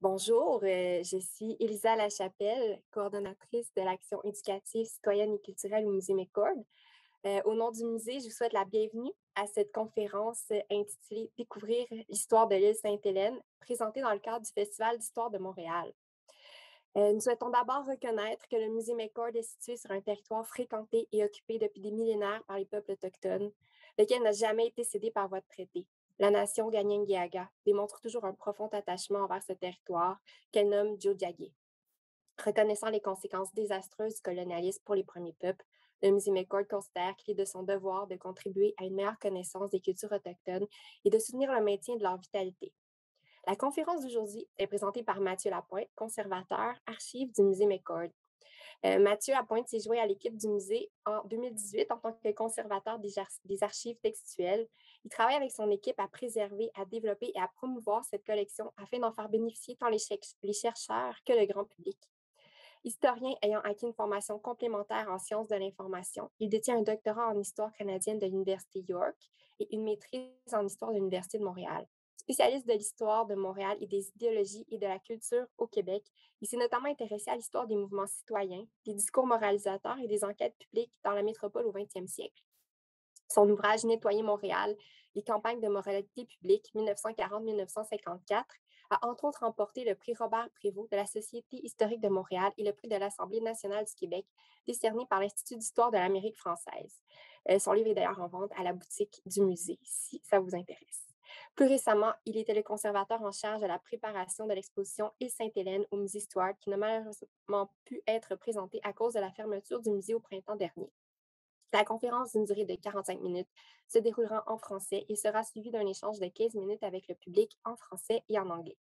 Bonjour, euh, je suis Elisa Lachapelle, coordonnatrice de l'action éducative citoyenne et culturelle au Musée McCord. Euh, au nom du musée, je vous souhaite la bienvenue à cette conférence euh, intitulée Découvrir l'histoire de l'île Sainte-Hélène, présentée dans le cadre du Festival d'histoire de Montréal. nous souhaitons d'abord reconnaître que le musée McCord est situé sur un territoire fréquenté et occupé depuis des millénaires par les peuples autochtones, lequel n'a jamais été cédé par voie de traité. La nation Ganyengiaga démontre toujours un profond attachement envers ce territoire qu'elle nomme Djodjagé. Reconnaissant les conséquences désastreuses du colonialisme pour les premiers peuples, le Musée McCord considère qu'il est de son devoir de contribuer à une meilleure connaissance des cultures autochtones et de soutenir le maintien de leur vitalité. La conférence d'aujourd'hui est présentée par Mathieu Lapointe, conservateur archive du Musée McCord. Euh, Mathieu Lapointe s'est joint à l'équipe du musée en 2018 en tant que conservateur des, archives textuelles. Il travaille avec son équipe à préserver, à développer et à promouvoir cette collection afin d'en faire bénéficier tant les, chercheurs que le grand public. Historien ayant acquis une formation complémentaire en sciences de l'information, il détient un doctorat en histoire canadienne de l'Université York et une maîtrise en histoire de l'Université de Montréal. Spécialiste de l'histoire de Montréal et des idéologies et de la culture au Québec, il s'est notamment intéressé à l'histoire des mouvements citoyens, des discours moralisateurs et des enquêtes publiques dans la métropole au 20e siècle. Son ouvrage Nettoyer Montréal, les campagnes de moralité publique 1940-1954 a entre autres remporté le prix Robert Prévost de la Société historique de Montréal et le prix de l'Assemblée nationale du Québec, décerné par l'Institut d'histoire de l'Amérique française. Euh, son livre est d'ailleurs en vente à la boutique du musée, si ça vous intéresse. Plus récemment, il était le conservateur en charge de la préparation de l'exposition Île Sainte-Hélène au musée Stuart, qui n'a malheureusement pu être présentée à cause de la fermeture du musée au printemps dernier. La conférence d'une durée de 45 minutes se déroulera en français et sera suivie d'un échange de 15 minutes avec le public en français et en anglais.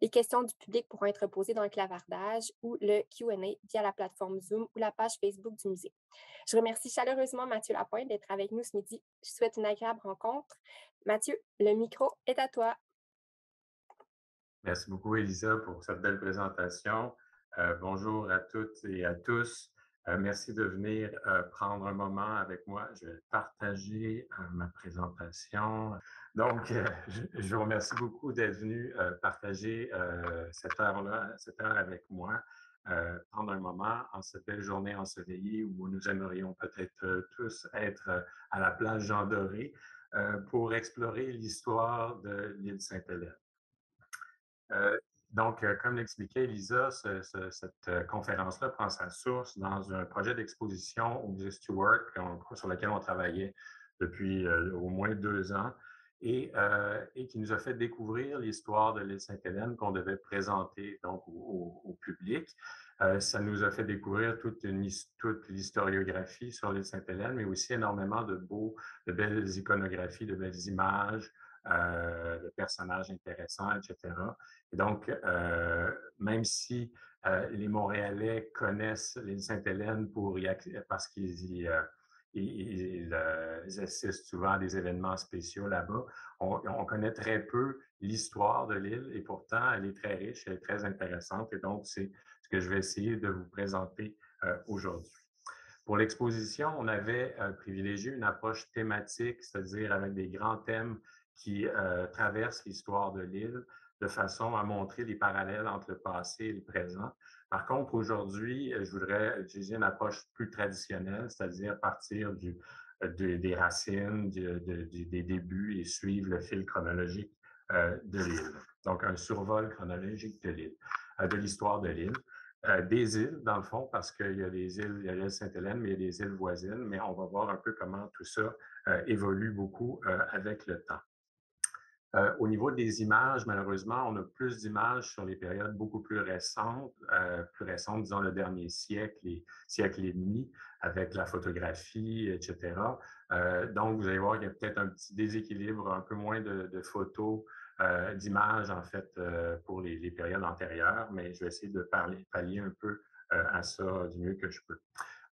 Les questions du public pourront être posées dans le clavardage ou le Q&A via la plateforme Zoom ou la page Facebook du musée. Je remercie chaleureusement Mathieu Lapointe d'être avec nous ce midi. Je souhaite une agréable rencontre. Mathieu, le micro est à toi. Merci beaucoup, Elisa, pour cette belle présentation. Euh, bonjour à toutes et à tous. Euh, merci de venir euh, prendre un moment avec moi. Je vais partager euh, ma présentation. Donc, je, vous remercie beaucoup d'être venu partager cette heure-là, cette heure avec moi. prendre un moment en cette belle journée ensoleillée où nous aimerions peut-être tous être à la plage Jean Doré pour explorer l'histoire de l'île Sainte-Hélène. Donc, euh, comme l'expliquait Elisa, cette euh, conférence-là prend sa source dans un projet d'exposition au musée Stewart sur lequel on travaillait depuis euh, au moins deux ans et, qui nous a fait découvrir l'histoire de l'île Sainte-Hélène qu'on devait présenter donc au, public. ça nous a fait découvrir toute, toute l'historiographie sur l'île Sainte-Hélène, mais aussi énormément de beaux, de belles iconographies, de belles images, euh, de personnages intéressants, etc. Et donc, euh, même si euh, les Montréalais connaissent l'île Sainte-Hélène parce qu'ils ils, assistent souvent à des événements spéciaux là-bas. On, connaît très peu l'histoire de l'île et pourtant elle est très riche, elle est très intéressante et donc c'est ce que je vais essayer de vous présenter aujourd'hui. Pour l'exposition, on avait privilégié une approche thématique, c'est-à-dire avec des grands thèmes qui euh, traverse l'histoire de l'île de façon à montrer les parallèles entre le passé et le présent. Par contre, aujourd'hui, euh, je voudrais utiliser une approche plus traditionnelle, c'est-à-dire partir euh, des racines, des débuts et suivre le fil chronologique de l'île. Donc, un survol chronologique de l'île, de l'histoire de l'île. des îles, dans le fond, parce qu'il y a des îles, il y a l'île Sainte-Hélène, mais il y a des îles voisines, mais on va voir un peu comment tout ça évolue beaucoup avec le temps. Euh, au niveau des images, malheureusement, on a plus d'images sur les périodes beaucoup plus récentes, euh, plus récentes, disons le dernier siècle, les siècles et demi, avec la photographie, etc. Euh, donc, vous allez voir qu'il y a peut-être un petit déséquilibre, un peu moins de, photos, d'images, en fait, pour les, périodes antérieures, mais je vais essayer de pallier un peu à ça du mieux que je peux.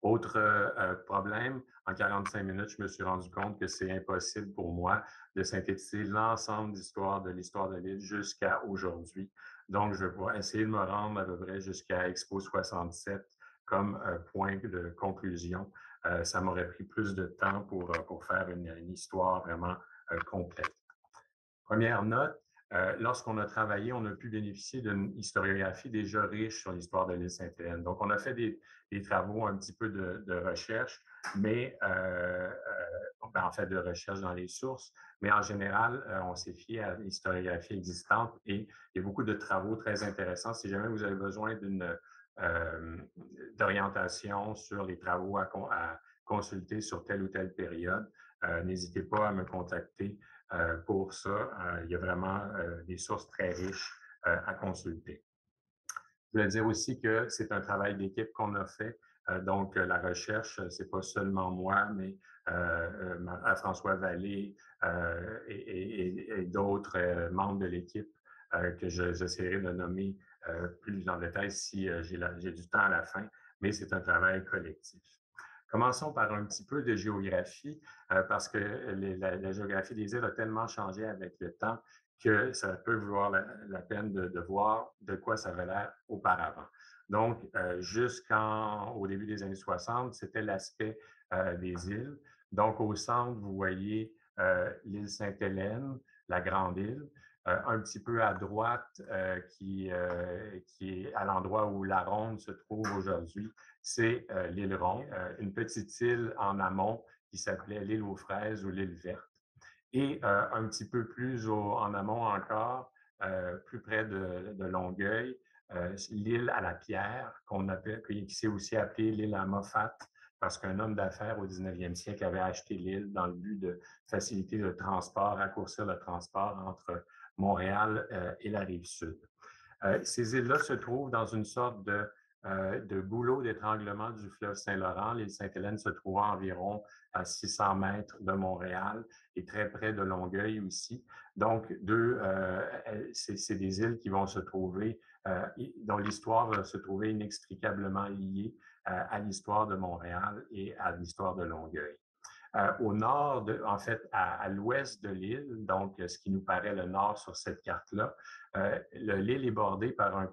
Autre euh, problème, en 45 minutes, je me suis rendu compte que c'est impossible pour moi de synthétiser l'ensemble d'histoire de l'histoire de l'île jusqu'à aujourd'hui. Donc, je vais essayer de me rendre à peu près jusqu'à Expo 67 comme euh, point de conclusion. Euh, ça m'aurait pris plus de temps pour, pour faire une, histoire vraiment complète. Première note, lorsqu'on a travaillé, on a pu bénéficier d'une historiographie déjà riche sur l'histoire de l'île Sainte-Hélène. Donc, on a fait des, travaux un petit peu de, recherche, mais ben, en fait de recherche dans les sources, mais en général, on s'est fié à l'historiographie existante et il y a beaucoup de travaux très intéressants. Si jamais vous avez besoin d'une d'orientation sur les travaux à, consulter sur telle ou telle période, n'hésitez pas à me contacter pour ça. il y a vraiment des sources très riches à consulter. Je voulais dire aussi que c'est un travail d'équipe qu'on a fait. donc, la recherche, ce n'est pas seulement moi, mais François Vallée et, d'autres membres de l'équipe que j'essaierai de nommer plus en détail si j'ai du temps à la fin, mais c'est un travail collectif. Commençons par un petit peu de géographie, parce que la, géographie des îles a tellement changé avec le temps que ça peut valoir la, peine de, voir de quoi ça avait l'air auparavant. Donc, jusqu'au début des années 60, c'était l'aspect des îles. Donc, au centre, vous voyez l'île Sainte-Hélène, la Grande Île. Un petit peu à droite, qui, qui est à l'endroit où la Ronde se trouve aujourd'hui, c'est l'île Ronde, une petite île en amont qui s'appelait l'île aux fraises ou l'île verte. Et un petit peu plus en amont encore, plus près de, Longueuil, l'île à la pierre, qu'on appelle, qui s'est aussi appelée l'île à Moffat, parce qu'un homme d'affaires au 19e siècle avait acheté l'île dans le but de faciliter le transport, raccourcir le transport entre Montréal et la rive sud. ces îles-là se trouvent dans une sorte de euh, goulot d'étranglement du fleuve Saint-Laurent. L'île Sainte-Hélène se trouve environ à 600 mètres de Montréal et très près de Longueuil aussi. Donc, deux, euh, c'est des îles qui vont se trouver, euh, dont l'histoire va se trouver inextricablement liée à l'histoire de Montréal et à l'histoire de Longueuil. Au nord, en fait, à, l'ouest de l'île, donc ce qui nous paraît le nord sur cette carte-là, l'île est bordée par un,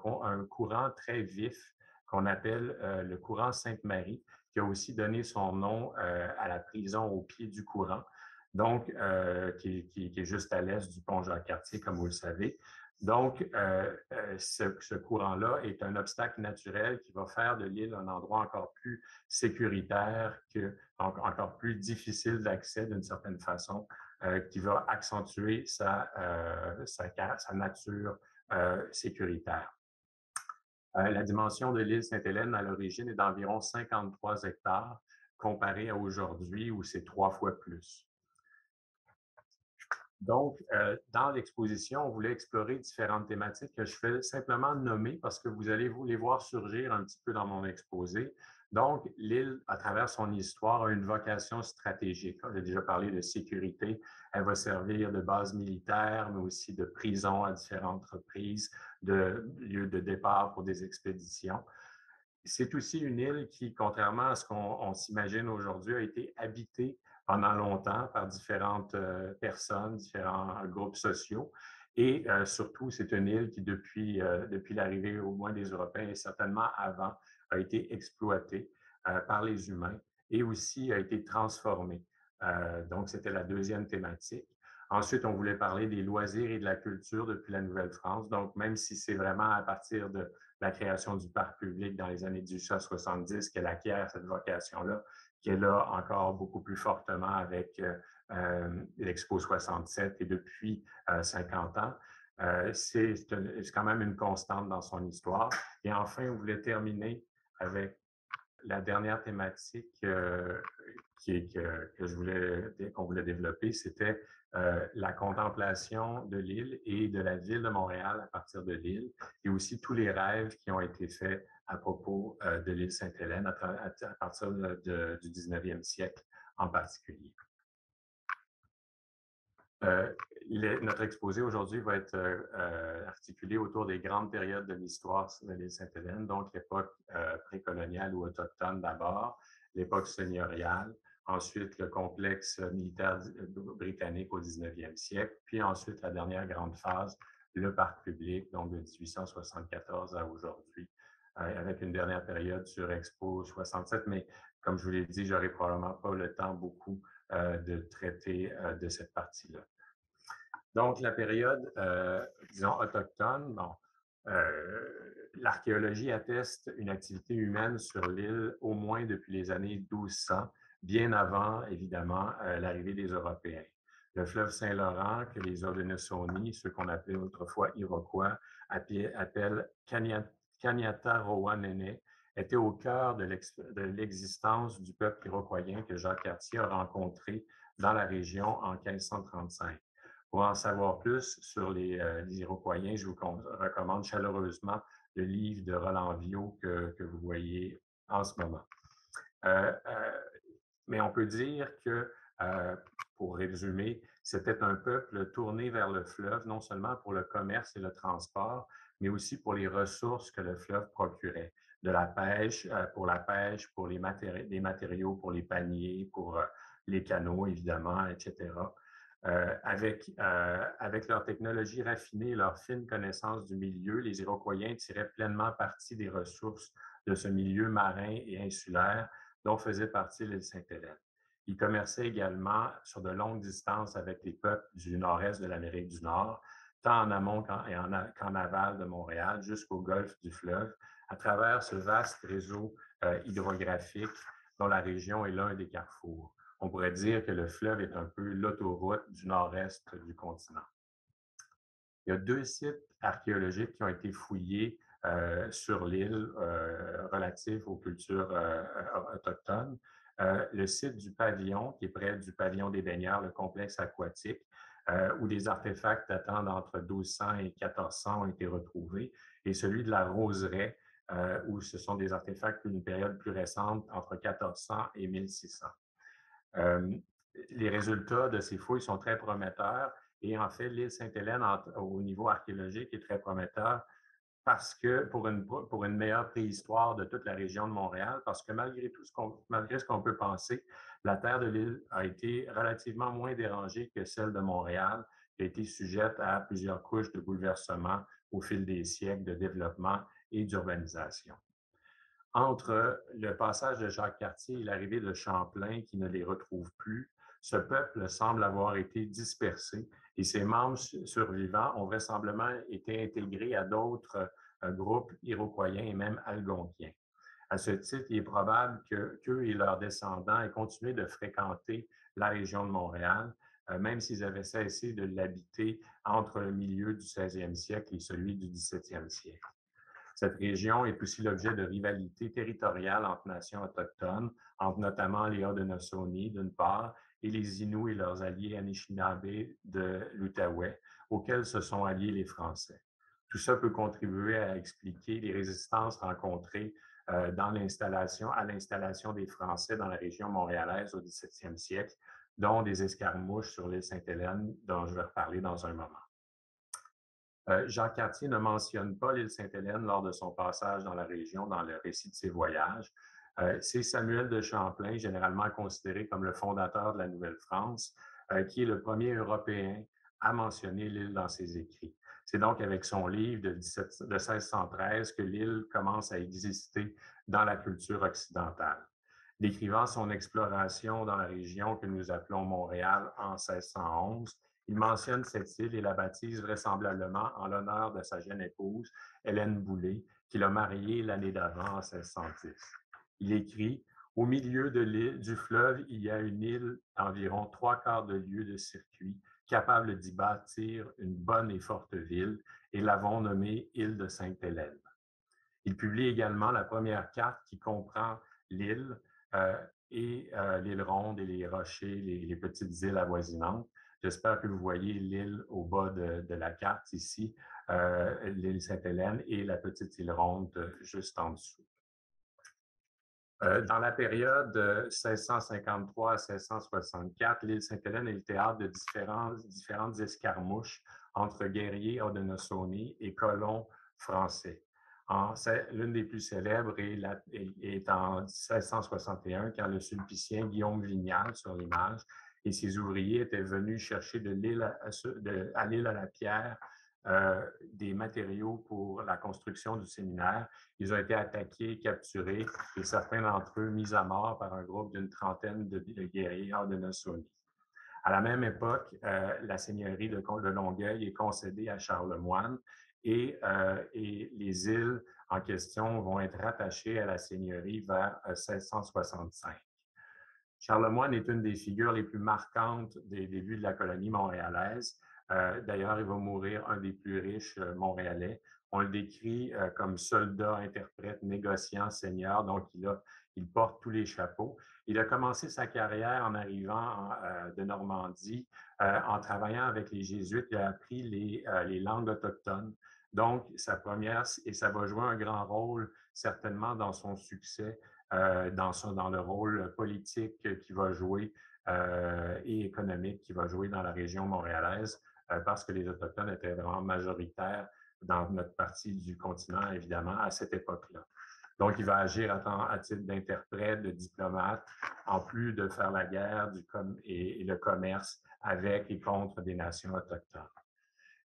courant très vif qu'on appelle euh, le courant Sainte-Marie, qui a aussi donné son nom euh, à la prison au pied du courant, donc euh, qui, est juste à l'est du pont Jacques-Cartier, comme vous le savez. Donc, ce, courant-là est un obstacle naturel qui va faire de l'île un endroit encore plus sécuritaire, que, encore plus difficile d'accès d'une certaine façon, qui va accentuer sa, sa nature sécuritaire. Euh, la dimension de l'île Sainte-Hélène à l'origine est d'environ 53 hectares comparé à aujourd'hui où c'est trois fois plus. Donc, euh, dans l'exposition, on voulait explorer différentes thématiques que je fais simplement nommer parce que vous allez vous les voir surgir un petit peu dans mon exposé. Donc, l'île, à travers son histoire, a une vocation stratégique. J'ai déjà parlé de sécurité. Elle va servir de base militaire, mais aussi de prison à différentes reprises, de lieu de départ pour des expéditions. C'est aussi une île qui, contrairement à ce qu'on s'imagine aujourd'hui, a été habitée pendant longtemps par différentes euh, personnes, différents groupes sociaux. Et euh, surtout, c'est une île qui, depuis, euh, depuis l'arrivée au moins des Européens et certainement avant, a été exploitée par les humains et aussi a été transformée. donc, c'était la deuxième thématique. Ensuite, on voulait parler des loisirs et de la culture depuis la Nouvelle-France. Donc, même si c'est vraiment à partir de la création du parc public dans les années 1870 qu'elle acquiert cette vocation-là, qu'elle a encore beaucoup plus fortement avec euh, euh, l'Expo 67 et depuis 50 euh, ans. c'est quand même une constante dans son histoire. Et enfin, on voulait terminer avec la dernière thématique qui, que, que je voulais qu'on voulait développer, c'était euh, la contemplation de l'île et de la ville de Montréal à partir de l'île, et aussi tous les rêves qui ont été faits à propos euh, de l'île Sainte-Hélène à, partir du 19e siècle en particulier. Euh, notre exposé aujourd'hui va être articulé autour des grandes périodes de l'histoire de l'île Sainte-Hélène, donc l'époque précoloniale ou autochtone d'abord, l'époque seigneuriale, ensuite le complexe militaire britannique au 19e siècle, puis ensuite la dernière grande phase, le parc public, donc de 1874 à aujourd'hui, euh, avec une dernière période sur Expo 67. Mais comme je vous l'ai dit, je n'aurai probablement pas le temps beaucoup euh, de traiter euh, de cette partie-là. Donc, la période, euh, disons, autochtone, bon, euh, l'archéologie atteste une activité humaine sur l'île au moins depuis les années 1200, bien avant, évidemment, euh, l'arrivée des Européens. Le fleuve Saint-Laurent, que les Haudenosaunee, ceux qu'on appelait autrefois Iroquois, appellent Kanyata-Rowanene, était au cœur de l'existence du peuple iroquoien que Jacques Cartier a rencontré dans la région en 1535. Pour en savoir plus sur les, euh, Iroquois, je vous recommande chaleureusement le livre de Roland Viau que, vous voyez en ce moment. Euh, euh, mais on peut dire que, pour résumer, c'était un peuple tourné vers le fleuve, non seulement pour le commerce et le transport, mais aussi pour les ressources que le fleuve procurait, de la pêche, pour la pêche, pour les, matériaux, pour les paniers, pour les canaux, évidemment, etc. Euh, avec, euh, avec leur technologie raffinée et leur fine connaissance du milieu, les Iroquois tiraient pleinement parti des ressources de ce milieu marin et insulaire dont faisait partie l'île Sainte-Hélène. Ils commerçaient également sur de longues distances avec les peuples du nord-est de l'Amérique du Nord, tant en amont qu'en aval de Montréal, jusqu'au golfe du fleuve, à travers ce vaste réseau euh, hydrographique dont la région est l'un des carrefours on pourrait dire que le fleuve est un peu l'autoroute du nord-est du continent. Il y a deux sites archéologiques qui ont été fouillés euh, sur l'île euh, relatifs aux cultures euh, autochtones. le site du pavillon, qui est près du pavillon des baigneurs, le complexe aquatique, où des artefacts datant d'entre 1200 et 1400 ont été retrouvés, et celui de la roseraie, où ce sont des artefacts d'une période plus récente, entre 1400 et 1600 les résultats de ces fouilles sont très prometteurs et en fait, l'île Sainte-Hélène, au niveau archéologique, est très prometteur parce que pour une, meilleure préhistoire de toute la région de Montréal, parce que malgré tout ce qu'on, malgré ce qu'on peut penser, la terre de l'île a été relativement moins dérangée que celle de Montréal, qui a été sujette à plusieurs couches de bouleversements au fil des siècles de développement et d'urbanisation. Entre le passage de Jacques Cartier et l'arrivée de Champlain, qui ne les retrouve plus, ce peuple semble avoir été dispersé et ses membres survivants ont vraisemblablement été intégrés à d'autres euh, groupes iroquois et même algonquiens. À ce titre, il est probable qu'eux et leurs descendants aient continué de fréquenter la région de Montréal, euh, même s'ils avaient cessé de l'habiter entre le milieu du 16e siècle et celui du 17e siècle. Cette région est aussi l'objet de rivalités territoriales entre nations autochtones, entre notamment les Haudenosaunee d'une part et les Inuits et leurs alliés Anishinaabe de l'Outaouais, auxquels se sont alliés les Français. Tout ça peut contribuer à expliquer les résistances rencontrées euh, dans l'installation, à l'installation des Français dans la région montréalaise au 17e siècle, dont des escarmouches sur l'île Sainte-Hélène, dont je vais reparler dans un moment. Euh, Jacques Cartier ne mentionne pas l'île Sainte-Hélène lors de son passage dans la région dans le récit de ses voyages. Euh, c'est Samuel de Champlain, généralement considéré comme le fondateur de la Nouvelle-France, euh, qui est le premier Européen à mentionner l'île dans ses écrits. C'est donc avec son livre de, 1613 que l'île commence à exister dans la culture occidentale. Décrivant son exploration dans la région que nous appelons Montréal en 1611, il mentionne cette île et la baptise vraisemblablement en l'honneur de sa jeune épouse, Hélène Boulay, qu'il a mariée l'année d'avant, en 1610. Il écrit Au milieu de l'île, du fleuve, il y a une île d'environ trois quarts de lieue de circuit, capable d'y bâtir une bonne et forte ville, et l'avons nommée île de Sainte-Hélène. Il publie également la première carte qui comprend l'île euh, et euh, l'île ronde et les rochers, les petites îles avoisinantes. J'espère que vous voyez l'île au bas de, la carte ici, euh, l'île Sainte-Hélène et la petite île ronde juste en dessous. Euh, dans la période 1653 à 1664, l'île Sainte-Hélène est le théâtre de différentes, escarmouches entre guerriers Haudenosaunee et colons français. L'une des plus célèbres est, en 1661, quand le sulpicien Guillaume Vignal, sur l'image, et ses ouvriers étaient venus chercher de à, l'île à la pierre euh, des matériaux pour la construction du séminaire. Ils ont été attaqués, capturés et certains d'entre eux mis à mort par un groupe d'une trentaine de, guerriers de Nossoni. À la même époque, la seigneurie de, Longueuil est concédée à Charlemagne et, et les îles en question vont être rattachées à la seigneurie vers 1665. Charlemagne est une des figures les plus marquantes des débuts de la colonie montréalaise. Euh, d'ailleurs, il va mourir un des plus riches euh, montréalais. On le décrit euh, comme soldat, interprète, négociant, seigneur, donc il, a, il porte tous les chapeaux. Il a commencé sa carrière en arrivant de Normandie, en travaillant avec les Jésuites. Il a appris les, les langues autochtones. Donc, sa première, et ça va jouer un grand rôle certainement dans son succès dans, dans le rôle politique qu'il va jouer et économique qu'il va jouer dans la région montréalaise, parce que les Autochtones étaient vraiment majoritaires dans notre partie du continent, évidemment, à cette époque-là. Donc, il va agir à, titre d'interprète, de diplomate, en plus de faire la guerre et, le commerce avec et contre des nations autochtones.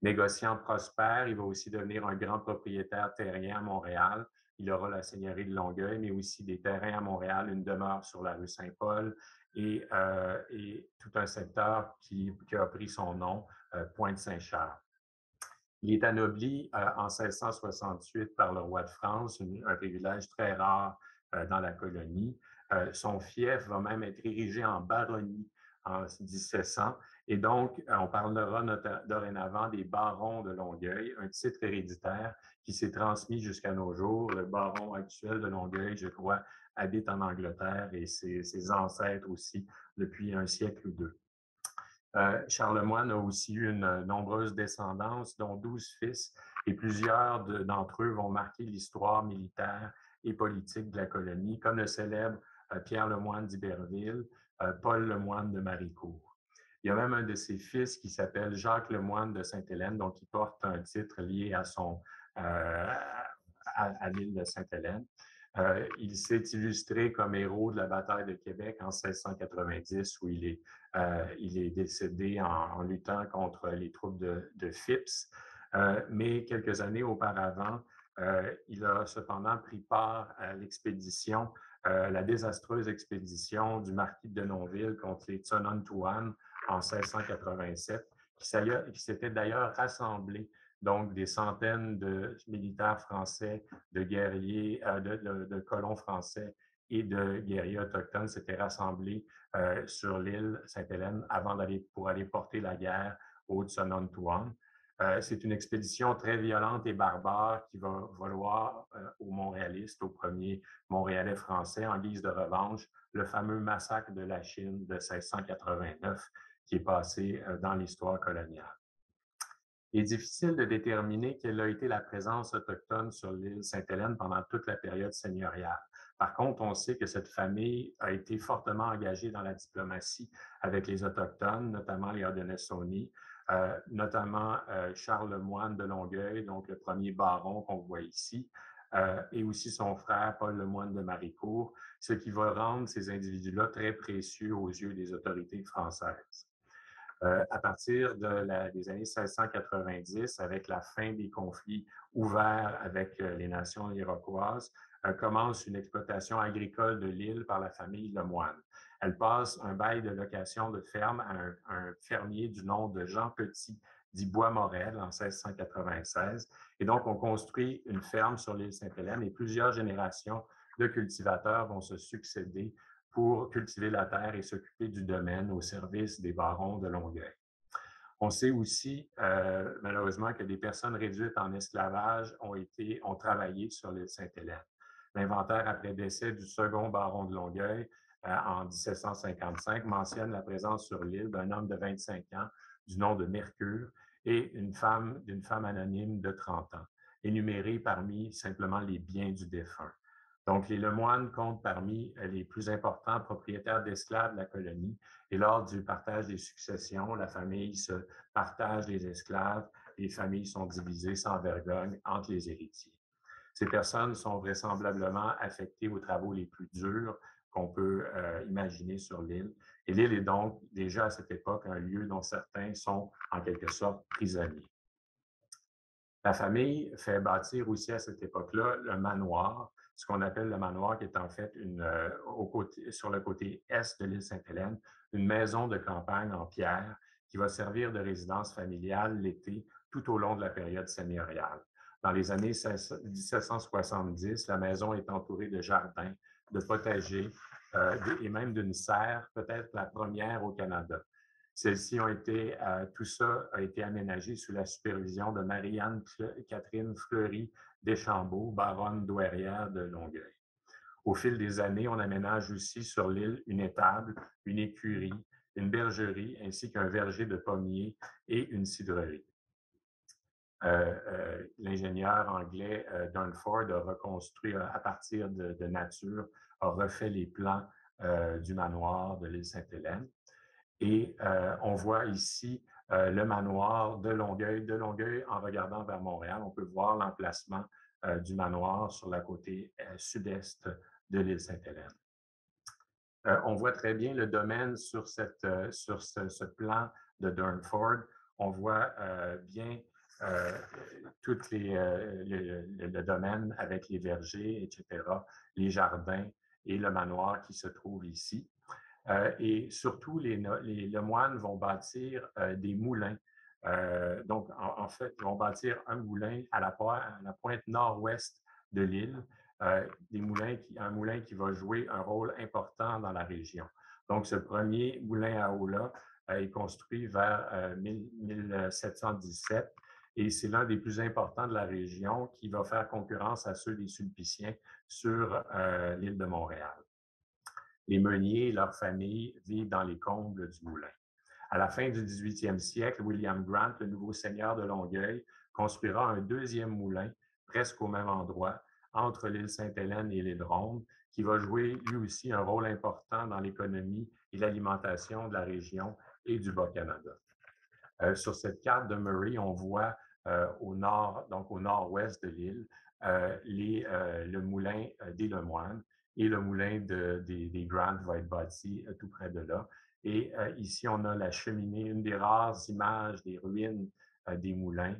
Négociant prospère, il va aussi devenir un grand propriétaire terrien à Montréal, il aura la seigneurie de Longueuil, mais aussi des terrains à Montréal, une demeure sur la rue Saint-Paul et, euh, tout un secteur qui, a pris son nom, euh, Pointe-Saint-Charles. Il est anobli euh, en 1668 par le roi de France, un privilège très rare dans la colonie. son fief va même être érigé en baronnie en 1700 et donc, on parlera dorénavant des barons de Longueuil, un titre héréditaire qui s'est transmis jusqu'à nos jours. Le baron actuel de Longueuil, je crois, habite en Angleterre et ses, ancêtres aussi depuis un siècle ou deux. Euh, Charlemagne a aussi eu une nombreuse descendance, dont douze fils, et plusieurs d'entre eux vont marquer l'histoire militaire et politique de la colonie, comme le célèbre euh, Pierre Lemoine d'Iberville, euh, Paul Lemoine de Maricourt. Il y a même un de ses fils qui s'appelle Jacques Lemoine de Sainte-Hélène, donc il porte un titre lié à, son, euh, à, l'île de Sainte-Hélène. Euh, il s'est illustré comme héros de la bataille de Québec en 1690, où il est, euh, il est décédé en, luttant contre les troupes de, de Phipps. mais quelques années auparavant, il a cependant pris part à l'expédition, la désastreuse expédition du marquis de Denonville contre les Tsonon-Touan en 1687, qui s'était d'ailleurs rassemblé donc des centaines de militaires français, de guerriers, euh, de, colons français et de guerriers autochtones s'étaient rassemblés euh, sur l'île Sainte-Hélène avant d'aller pour aller porter la guerre au Tsonon-Touan. Euh, c'est une expédition très violente et barbare qui va valoir aux Montréalistes, aux premiers Montréalais français, en guise de revanche, le fameux massacre de la Chine de 1689 qui est passé euh, dans l'histoire coloniale. Il est difficile de déterminer quelle a été la présence autochtone sur l'île Sainte-Hélène pendant toute la période seigneuriale. Par contre, on sait que cette famille a été fortement engagée dans la diplomatie avec les Autochtones, notamment les Haudenosaunee, euh, notamment euh, Charles Lemoine de Longueuil, donc le premier baron qu'on voit ici, euh, et aussi son frère Paul Lemoine de Maricourt, ce qui va rendre ces individus-là très précieux aux yeux des autorités françaises. Euh, à partir de des années 1690, avec la fin des conflits ouverts avec euh, les nations iroquoises, commence une exploitation agricole de l'île par la famille Lemoine. Elle passe un bail de location de ferme à un, fermier du nom de Jean Petit d'Ibois-Morel en 1696. Et donc, on construit une ferme sur l'île Sainte-Hélène et plusieurs générations de cultivateurs vont se succéder pour cultiver la terre et s'occuper du domaine au service des barons de Longueuil. On sait aussi, euh, malheureusement, que des personnes réduites en esclavage ont, été, ont travaillé sur l'île Sainte-Hélène. L'inventaire après décès du second baron de Longueuil euh, en 1755 mentionne la présence sur l'île d'un homme de 25 ans du nom de Mercure et une femme d'une femme anonyme de 30 ans, énumérée parmi simplement les biens du défunt. Donc, les Lemoines comptent parmi euh, les plus importants propriétaires d'esclaves de la colonie. Et lors du partage des successions, la famille se partage les esclaves. Les familles sont divisées sans vergogne entre les héritiers. Ces personnes sont vraisemblablement affectées aux travaux les plus durs qu'on peut euh, imaginer sur l'île. Et l'île est donc déjà à cette époque un lieu dont certains sont en quelque sorte prisonniers. La famille fait bâtir aussi à cette époque-là le manoir, ce qu'on appelle le manoir, qui est en fait une, au côté, sur le côté est de l'île Sainte-Hélène, une maison de campagne en pierre qui va servir de résidence familiale l'été tout au long de la période seigneuriale. Dans les années 1770, la maison est entourée de jardins, de potagers euh, et même d'une serre, peut-être la première au Canada. Celles-ci ont été, euh, tout ça a été aménagé sous la supervision de Marianne Catherine Fleury Deschambault, baronne douairière de Longueuil. Au fil des années, on aménage aussi sur l'île une étable, une écurie, une bergerie ainsi qu'un verger de pommiers et une cidrerie. Euh, euh, l'ingénieur anglais euh, Dunford a reconstruit à partir de, nature, a refait les plans du manoir de l'île Sainte-Hélène. Et on voit ici le manoir de Longueuil. De Longueuil, en regardant vers Montréal, on peut voir l'emplacement du manoir sur la côté sud-est de l'île Sainte-Hélène. on voit très bien le domaine sur, cette, sur ce, plan de Durnford. On voit bien euh, tout euh, le, domaine avec les vergers, etc., les jardins et le manoir qui se trouve ici. Euh, et surtout, les, les, moines vont bâtir des moulins. donc, en, fait, ils vont bâtir un moulin à la, pointe nord-ouest de l'île, des un moulin qui va jouer un rôle important dans la région. Donc, ce premier moulin à eau-là est construit vers 1717 et c'est l'un des plus importants de la région qui va faire concurrence à ceux des Sulpiciens sur euh, l'île de Montréal. Les meuniers et leurs familles vivent dans les combles du moulin. À la fin du 18e siècle, William Grant, le nouveau seigneur de Longueuil, construira un deuxième moulin, presque au même endroit, entre l'île Sainte-Hélène et l'île Ronde, qui va jouer lui aussi un rôle important dans l'économie et l'alimentation de la région et du Bas-Canada. Euh, sur cette carte de Murray, on voit euh, au nord, donc au nord-ouest de l'île, euh, le moulin des Lemoines et le moulin de, des, des Grant va être tout près de là. Et ici, on a la cheminée, une des rares images des ruines des moulins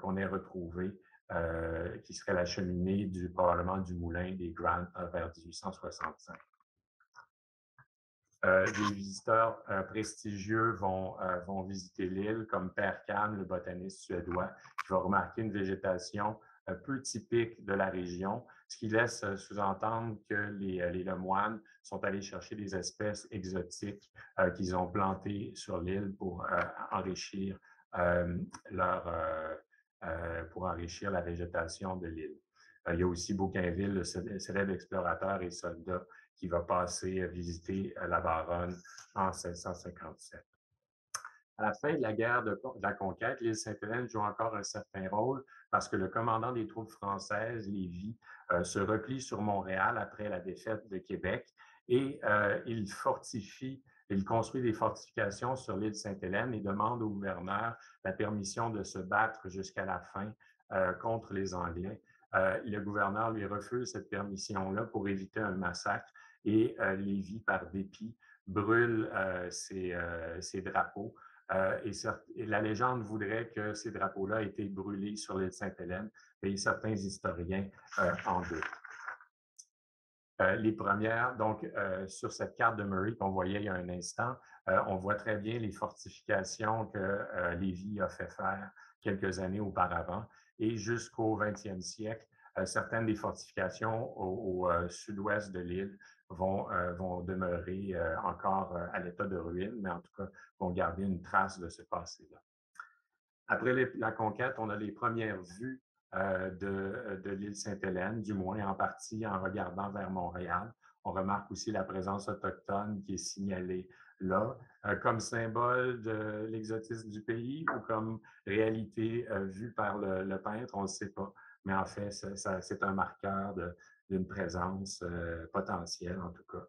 qu'on ait retrouvées, qui serait la cheminée du, probablement du moulin des Grant vers 1865. Euh, des visiteurs euh, prestigieux vont, euh, vont visiter l'île, comme Père Kahn, le botaniste suédois, qui va remarquer une végétation peu typique de la région, ce qui laisse sous-entendre que les, les, Lemoines sont allés chercher des espèces exotiques qu'ils ont plantées sur l'île pour enrichir leur, pour enrichir la végétation de l'île. Il y a aussi Bougainville, le célèbre explorateur et soldat qui va passer visiter euh, la Baronne en 1757. À la fin de la guerre de, la conquête, l'île Sainte-Hélène joue encore un certain rôle parce que le commandant des troupes françaises, Lévis, euh, se replie sur Montréal après la défaite de Québec et euh, il fortifie, il construit des fortifications sur l'île Sainte-Hélène et demande au gouverneur la permission de se battre jusqu'à la fin contre les Anglais. Le gouverneur lui refuse cette permission-là pour éviter un massacre et euh, Lévis, par dépit, brûle euh, euh, ses, drapeaux. Et, la légende voudrait que ces drapeaux-là aient été brûlés sur l'île Sainte-Hélène, et certains historiens en doutent. les premières, donc sur cette carte de Murray qu'on voyait il y a un instant, on voit très bien les fortifications que Lévis a fait faire quelques années auparavant. Et jusqu'au 20e siècle, certaines des fortifications au sud-ouest de l'île vont, euh, demeurer euh, encore euh, à l'état de ruine, mais en tout cas vont garder une trace de ce passé-là. Après la conquête, on a les premières vues de l'île Sainte-Hélène, du moins en partie en regardant vers Montréal. On remarque aussi la présence autochtone qui est signalée là, comme symbole de l'exotisme du pays ou comme réalité vue par le, peintre, on ne sait pas. Mais en fait, c'est un marqueur d'une présence euh, potentielle, en tout cas.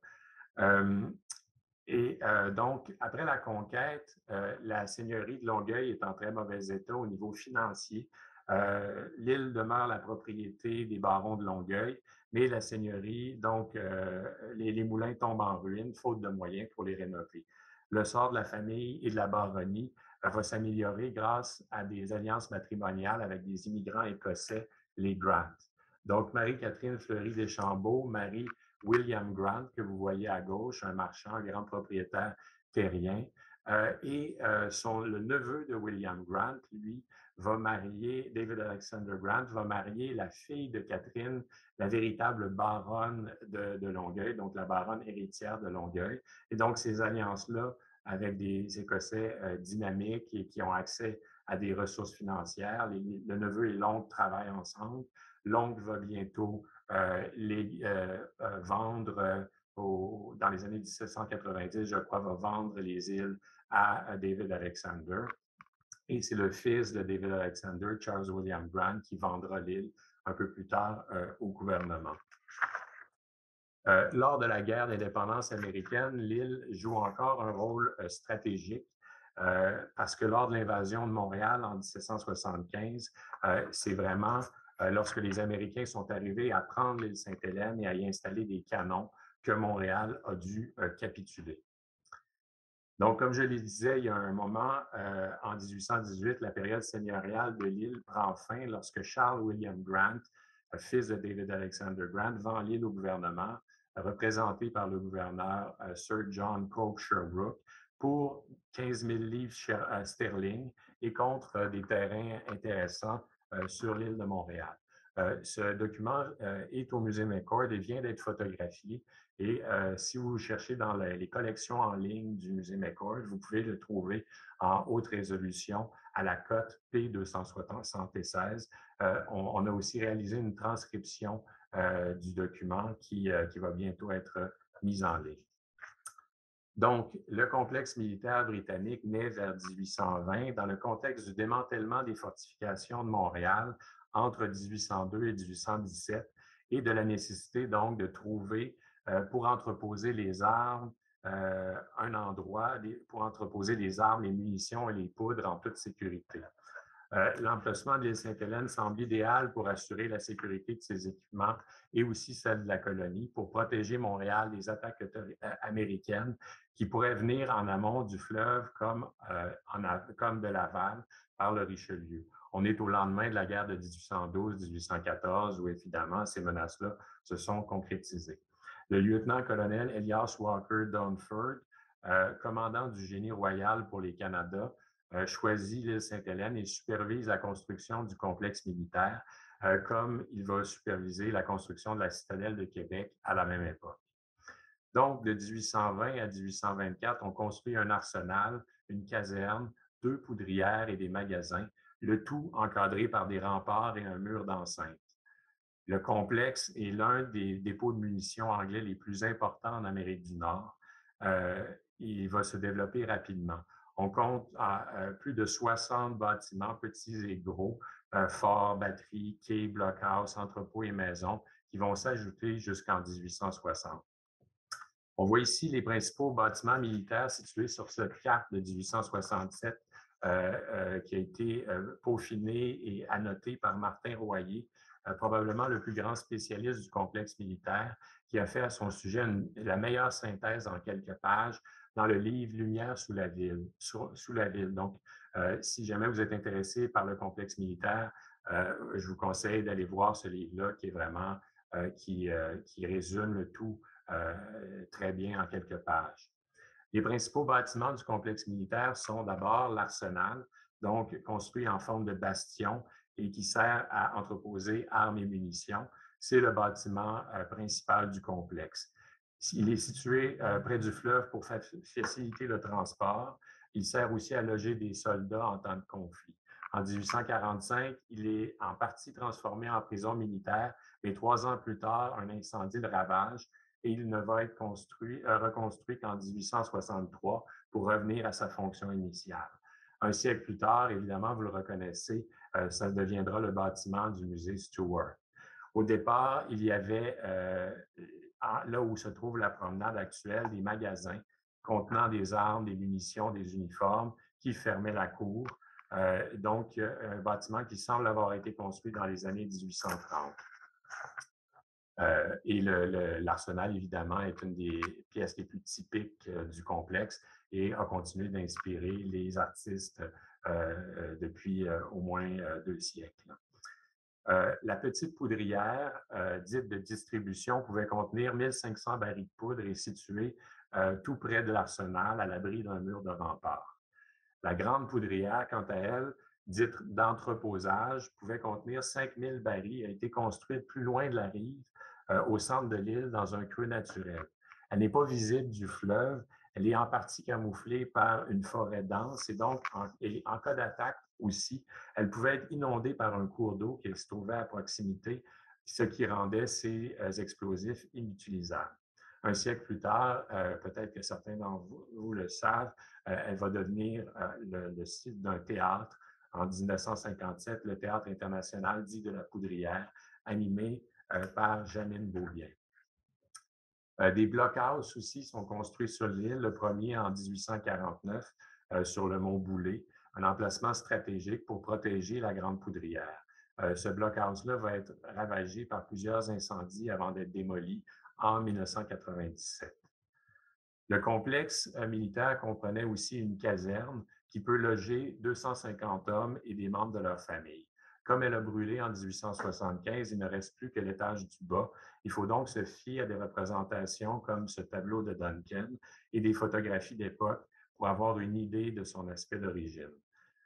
et euh, donc, après la conquête, euh, la seigneurie de Longueuil est en très mauvais état au niveau financier. L'île demeure la propriété des barons de Longueuil, mais la seigneurie, donc, les, les, moulins tombent en ruine, faute de moyens pour les rénover. Le sort de la famille et de la baronnie va s'améliorer grâce à des alliances matrimoniales avec des immigrants écossais, les Grant. Donc, Marie-Catherine Fleury Deschambault, Marie William Grant, que vous voyez à gauche, un marchand, un grand propriétaire terrien. Euh, et euh, son, le neveu de William Grant, lui, va marier, David Alexander Grant va marier la fille de Catherine, la véritable baronne de, Longueuil, donc la baronne héritière de Longueuil. Et donc, ces alliances-là, avec des Écossais euh, dynamiques et qui ont accès à des ressources financières, le neveu et l'oncle travaillent ensemble. L'oncle va bientôt les vendre dans les années 1790, je crois, va vendre les îles à, David Alexander. Et c'est le fils de David Alexander, Charles William Grant, qui vendra l'île un peu plus tard euh, au gouvernement. Euh, lors de la guerre d'indépendance américaine, l'île joue encore un rôle euh, stratégique parce que lors de l'invasion de Montréal en 1775, c'est vraiment lorsque les Américains sont arrivés à prendre l'île Sainte-Hélène et à y installer des canons que Montréal a dû capituler. Donc, comme je le disais, il y a un moment, euh, en 1818, la période seigneuriale de l'île prend fin lorsque Charles William Grant, fils de David Alexander Grant, vend l'île au gouvernement, représenté par le gouverneur euh, Sir John Coke Sherbrooke, pour 15 000 livres euh, sterling et contre des terrains intéressants sur l'île de Montréal. Ce document est au musée McCord et vient d'être photographié. Et euh, si vous cherchez dans les, collections en ligne du musée McCord, vous pouvez le trouver en haute résolution à la cote P276. Euh, on, a aussi réalisé une transcription euh, du document qui, qui, va bientôt être mise en ligne. Donc, le complexe militaire britannique naît vers 1820 dans le contexte du démantèlement des fortifications de Montréal entre 1802 et 1817 et de la nécessité donc de trouver euh, pour entreposer les armes, euh, un endroit pour entreposer les armes, les munitions et les poudres en toute sécurité. Euh, l'emplacement de l'île Sainte-Hélène semble idéal pour assurer la sécurité de ses équipements et aussi celle de la colonie pour protéger Montréal des attaques américaines qui pourraient venir en amont du fleuve comme, comme de Laval par le Richelieu. On est au lendemain de la guerre de 1812-1814 où évidemment ces menaces-là se sont concrétisées le lieutenant-colonel Elias Walker Dunford, euh, commandant du génie royal pour les Canada, euh, choisit l'île Sainte-Hélène et supervise la construction du complexe militaire, euh, comme il va superviser la construction de la citadelle de Québec à la même époque. Donc, de 1820 à 1824, on construit un arsenal, une caserne, deux poudrières et des magasins, le tout encadré par des remparts et un mur d'enceinte. Le complexe est l'un des dépôts de munitions anglais les plus importants en Amérique du Nord. Euh, il va se développer rapidement. On compte euh, plus de 60 bâtiments, petits et gros, euh, forts, batteries, quais, blockhouse, entrepôts et maisons, qui vont s'ajouter jusqu'en 1860. On voit ici les principaux bâtiments militaires situés sur cette carte de 1867 qui a été peaufinée et annotée par Martin Royer euh, probablement le plus grand spécialiste du complexe militaire, qui a fait à son sujet la meilleure synthèse en quelques pages dans le livre Lumière sous la ville. Sous, la ville. Donc, euh, si jamais vous êtes intéressé par le complexe militaire, euh, je vous conseille d'aller voir ce livre-là qui est vraiment, qui, résume le tout très bien en quelques pages. Les principaux bâtiments du complexe militaire sont d'abord l'arsenal, donc construit en forme de bastion et qui sert à entreposer armes et munitions. C'est le bâtiment euh, principal du complexe. Il est situé euh, près du fleuve pour faciliter le transport. Il sert aussi à loger des soldats en temps de conflit. En 1845, il est en partie transformé en prison militaire, mais trois ans plus tard, un incendie le ravage et il ne va être construit, euh, reconstruit qu'en 1863 pour revenir à sa fonction initiale. Un siècle plus tard, évidemment, vous le reconnaissez, euh, ça deviendra le bâtiment du musée Stewart. Au départ, il y avait, euh, là où se trouve la promenade actuelle, des magasins contenant des armes, des munitions, des uniformes qui fermaient la cour. Donc, un bâtiment qui semble avoir été construit dans les années 1830. Et l'arsenal, évidemment, est une des pièces les plus typiques du complexe et a continué d'inspirer les artistes depuis au moins deux siècles. la petite poudrière, dite de distribution, pouvait contenir 1500 barils de poudre et située tout près de l'arsenal, à l'abri d'un mur de rempart. La grande poudrière, quant à elle, dite d'entreposage, pouvait contenir 5000 barils, a été construite plus loin de la rive, au centre de l'île, dans un creux naturel. Elle n'est pas visible du fleuve, elle est en partie camouflée par une forêt dense et donc, en, cas d'attaque aussi, elle pouvait être inondée par un cours d'eau qui se trouvait à proximité, ce qui rendait ces euh, explosifs inutilisables. Un siècle plus tard, euh, peut-être que certains d'entre vous, le savent, euh, elle va devenir le, site d'un théâtre en 1957, le Théâtre international dit de la Poudrière, animé par Janine Beaubien. Euh, des blockhouses aussi sont construits sur l'île, le premier en 1849 euh, sur le mont Boulay, un emplacement stratégique pour protéger la Grande Poudrière. Euh, ce blockhouse-là va être ravagé par plusieurs incendies avant d'être démoli en 1997. Le complexe militaire comprenait aussi une caserne qui peut loger 250 hommes et des membres de leur famille. Comme elle a brûlé en 1875, il ne reste plus que l'étage du bas. Il faut donc se fier à des représentations comme ce tableau de Duncan et des photographies d'époque pour avoir une idée de son aspect d'origine.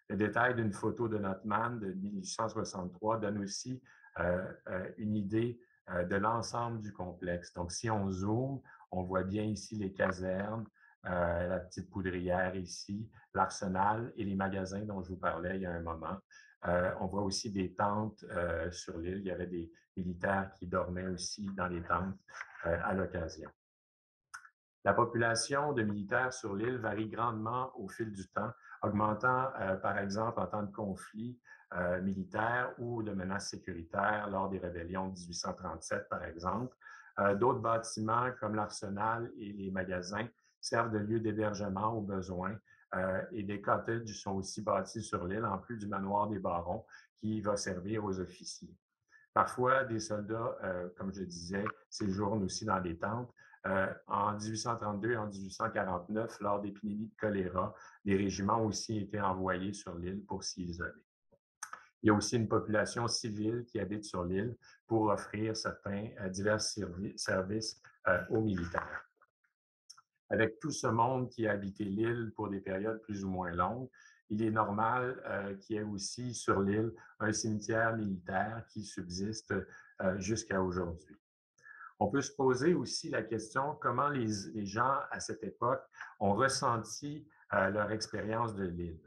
Le détail d'une photo de Notman de 1863 donne aussi euh, euh, une idée euh, de l'ensemble du complexe. Donc, si on zoome, on voit bien ici les casernes, la petite poudrière ici, l'arsenal et les magasins dont je vous parlais il y a un moment. Euh, on voit aussi des tentes euh, sur l'île. Il y avait des militaires qui dormaient aussi dans les tentes euh, à l'occasion. La population de militaires sur l'île varie grandement au fil du temps, augmentant par exemple en temps de conflit militaire ou de menaces sécuritaires lors des rébellions de 1837, par exemple. D'autres bâtiments comme l'arsenal et les magasins servent de lieu d'hébergement aux besoins et des cottages sont aussi bâtis sur l'île, en plus du manoir des barons qui va servir aux officiers. Parfois, des soldats, euh, comme je disais, séjournent aussi dans des tentes. Euh, en 1832 et en 1849, lors d'épidémies de choléra, des régiments ont aussi été envoyés sur l'île pour s'y isoler. Il y a aussi une population civile qui habite sur l'île pour offrir certains divers services aux militaires avec tout ce monde qui a habité l'île pour des périodes plus ou moins longues, il est normal euh, qu'il y ait aussi sur l'île un cimetière militaire qui subsiste euh, jusqu'à aujourd'hui. On peut se poser aussi la question comment les, gens à cette époque ont ressenti euh, leur expérience de l'île.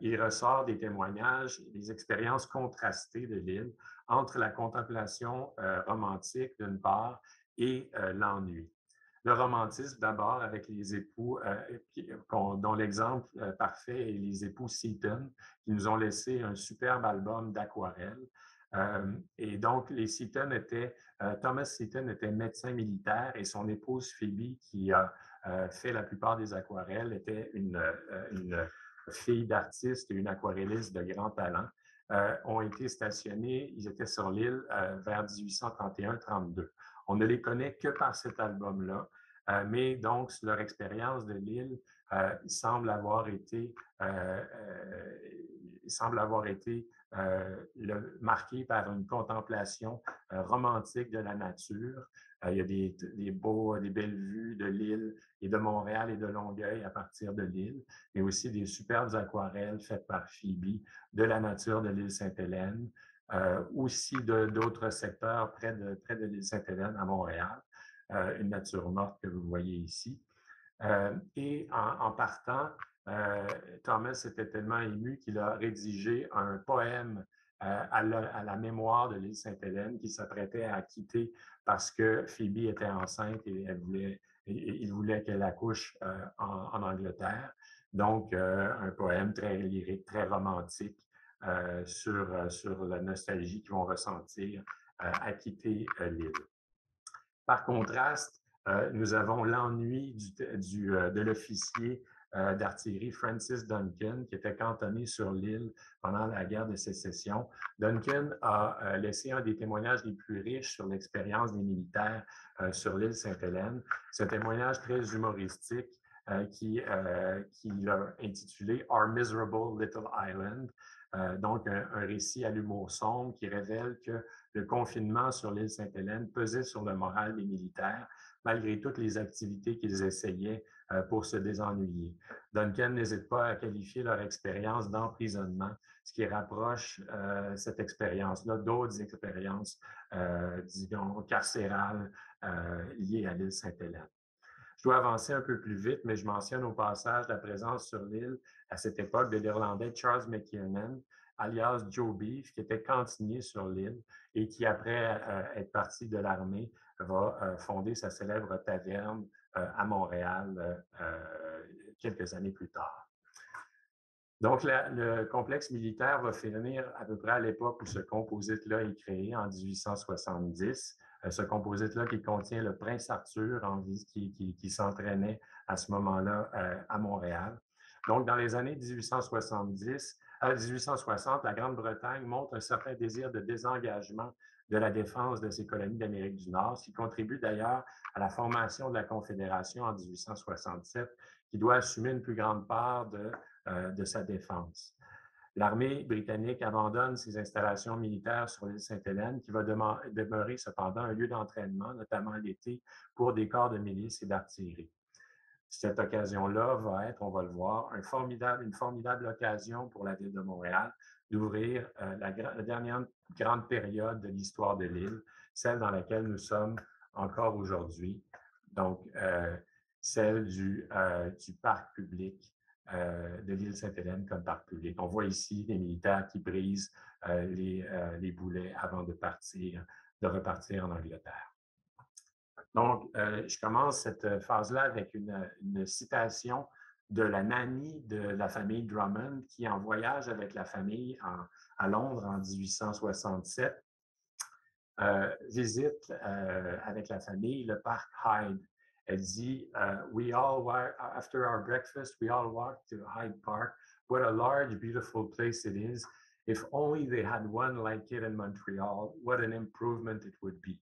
il ressort des témoignages, des expériences contrastées de l'île entre la contemplation romantique d'une part et l'ennui le romantisme d'abord avec les époux, euh, dont l'exemple euh, parfait est les époux Seaton, qui nous ont laissé un superbe album d'aquarelle. Euh, et donc, les Seaton étaient, Thomas Seaton était médecin militaire et son épouse Phoebe, qui a fait la plupart des aquarelles, était une, une fille d'artiste et une aquarelliste de grand talent. ont été stationnés, ils étaient sur l'île vers 1831-32. On ne les connaît que par cet album-là, euh, mais donc leur expérience de l'île euh, semble avoir été, euh, semble avoir été marquée par une contemplation romantique de la nature. il y a des, des, beaux, des belles vues de l'île et de Montréal et de Longueuil à partir de l'île, mais aussi des superbes aquarelles faites par Phoebe de la nature de l'île Sainte-Hélène, euh, aussi d'autres secteurs près de, l'île Sainte-Hélène à Montréal, euh, une nature morte que vous voyez ici. Euh, et en, partant, Thomas était tellement ému qu'il a rédigé un poème à la, mémoire de l'île Sainte-Hélène qui s'apprêtait à quitter parce que Phoebe était enceinte et il voulait qu'elle accouche en, en, Angleterre. Donc, un poème très lyrique, très romantique, sur, euh, sur la nostalgie qu'ils vont ressentir euh, à quitter l'île. Par contraste, nous avons l'ennui du, de l'officier d'artillerie Francis Duncan, qui était cantonné sur l'île pendant la guerre de sécession. Duncan a laissé un des témoignages les plus riches sur l'expérience des militaires sur l'île Sainte-Hélène. Ce témoignage très humoristique qui, qui l'a intitulé Our Miserable Little Island. Donc, un, récit à l'humour sombre qui révèle que le confinement sur l'île Sainte-Hélène pesait sur le moral des militaires, malgré toutes les activités qu'ils essayaient euh, pour se désennuyer. Duncan n'hésite pas à qualifier leur expérience d'emprisonnement, ce qui rapproche euh, cette expérience-là d'autres expériences, euh, disons, carcérales liées à l'île Sainte-Hélène. Dois avancer un peu plus vite, mais je mentionne au passage la présence sur l'île à cette époque de l'Irlandais Charles McKiernan, alias Joe Beef, qui était cantinier sur l'île et qui, après être parti de l'armée, va fonder sa célèbre taverne euh, à Montréal euh, euh, quelques années plus tard. Donc, le complexe militaire va finir à peu près à l'époque où ce composite-là est créé, en 1870. Ce composite-là qui contient le prince Arthur qui, s'entraînait à ce moment-là à Montréal. Donc, dans les années 1870, à 1860, la Grande-Bretagne montre un certain désir de désengagement de la défense de ces colonies d'Amérique du Nord, ce qui contribue d'ailleurs à la formation de la Confédération en 1867, qui doit assumer une plus grande part de, euh, de sa défense. L'armée britannique abandonne ses installations militaires sur l'île Sainte-Hélène, qui va demeurer cependant un lieu d'entraînement, notamment l'été, pour des corps de milices et d'artillerie. Cette occasion-là va être, on va le voir, une formidable occasion pour la ville de Montréal d'ouvrir euh, la, dernière grande période de l'histoire de l'île, celle dans laquelle nous sommes encore aujourd'hui, donc euh, celle euh, du, parc public de l'île Sainte-Hélène comme parc public. On voit ici des militaires qui brisent les, les, boulets avant de partir, de repartir en Angleterre. Donc, je commence cette phase-là avec une, citation de la nanny de la famille Drummond qui, en voyage avec la famille à Londres en 1867, euh, visite euh, avec la famille le parc Hyde. Elle dit uh, We all after our breakfast, we all walked to Hyde Park. What a large, beautiful place it is. If only they had one like it in Montreal, what an improvement it would be.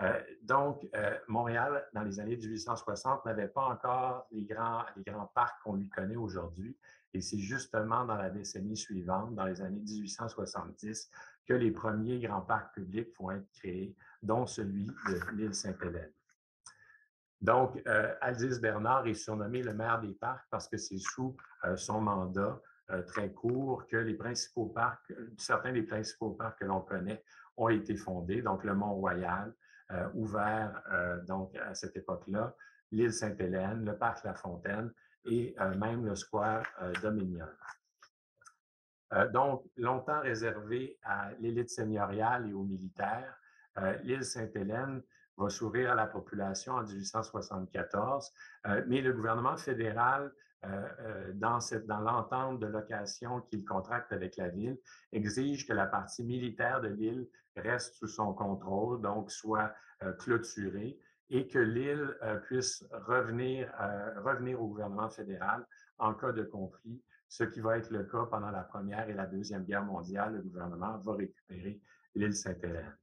Euh, donc, euh, Montréal, dans les années 1860, n'avait pas encore les grands, les grands parcs qu'on lui connaît aujourd'hui. Et c'est justement dans la décennie suivante, dans les années 1870, que les premiers grands parcs publics vont être créés, dont celui de l'île Sainte-Hélène. Donc, euh, Aldis Bernard est surnommé le maire des parcs parce que c'est sous son mandat très court que les principaux parcs, certains des principaux parcs que l'on connaît ont été fondés, donc le Mont-Royal, euh, ouvert euh, donc à cette époque-là, l'île Sainte-Hélène, le parc La Fontaine et euh, même le square Dominion. donc, longtemps réservé à l'élite seigneuriale et aux militaires, l'île Sainte-Hélène va s'ouvrir à la population en 1874, mais le gouvernement fédéral dans, dans l'entente de location qu'il contracte avec la ville, exige que la partie militaire de l'île reste sous son contrôle, donc soit euh, clôturée, et que l'île euh, puisse revenir, euh, revenir au gouvernement fédéral en cas de conflit, ce qui va être le cas pendant la Première et la Deuxième Guerre mondiale. Le gouvernement va récupérer l'île Sainte-Hélène.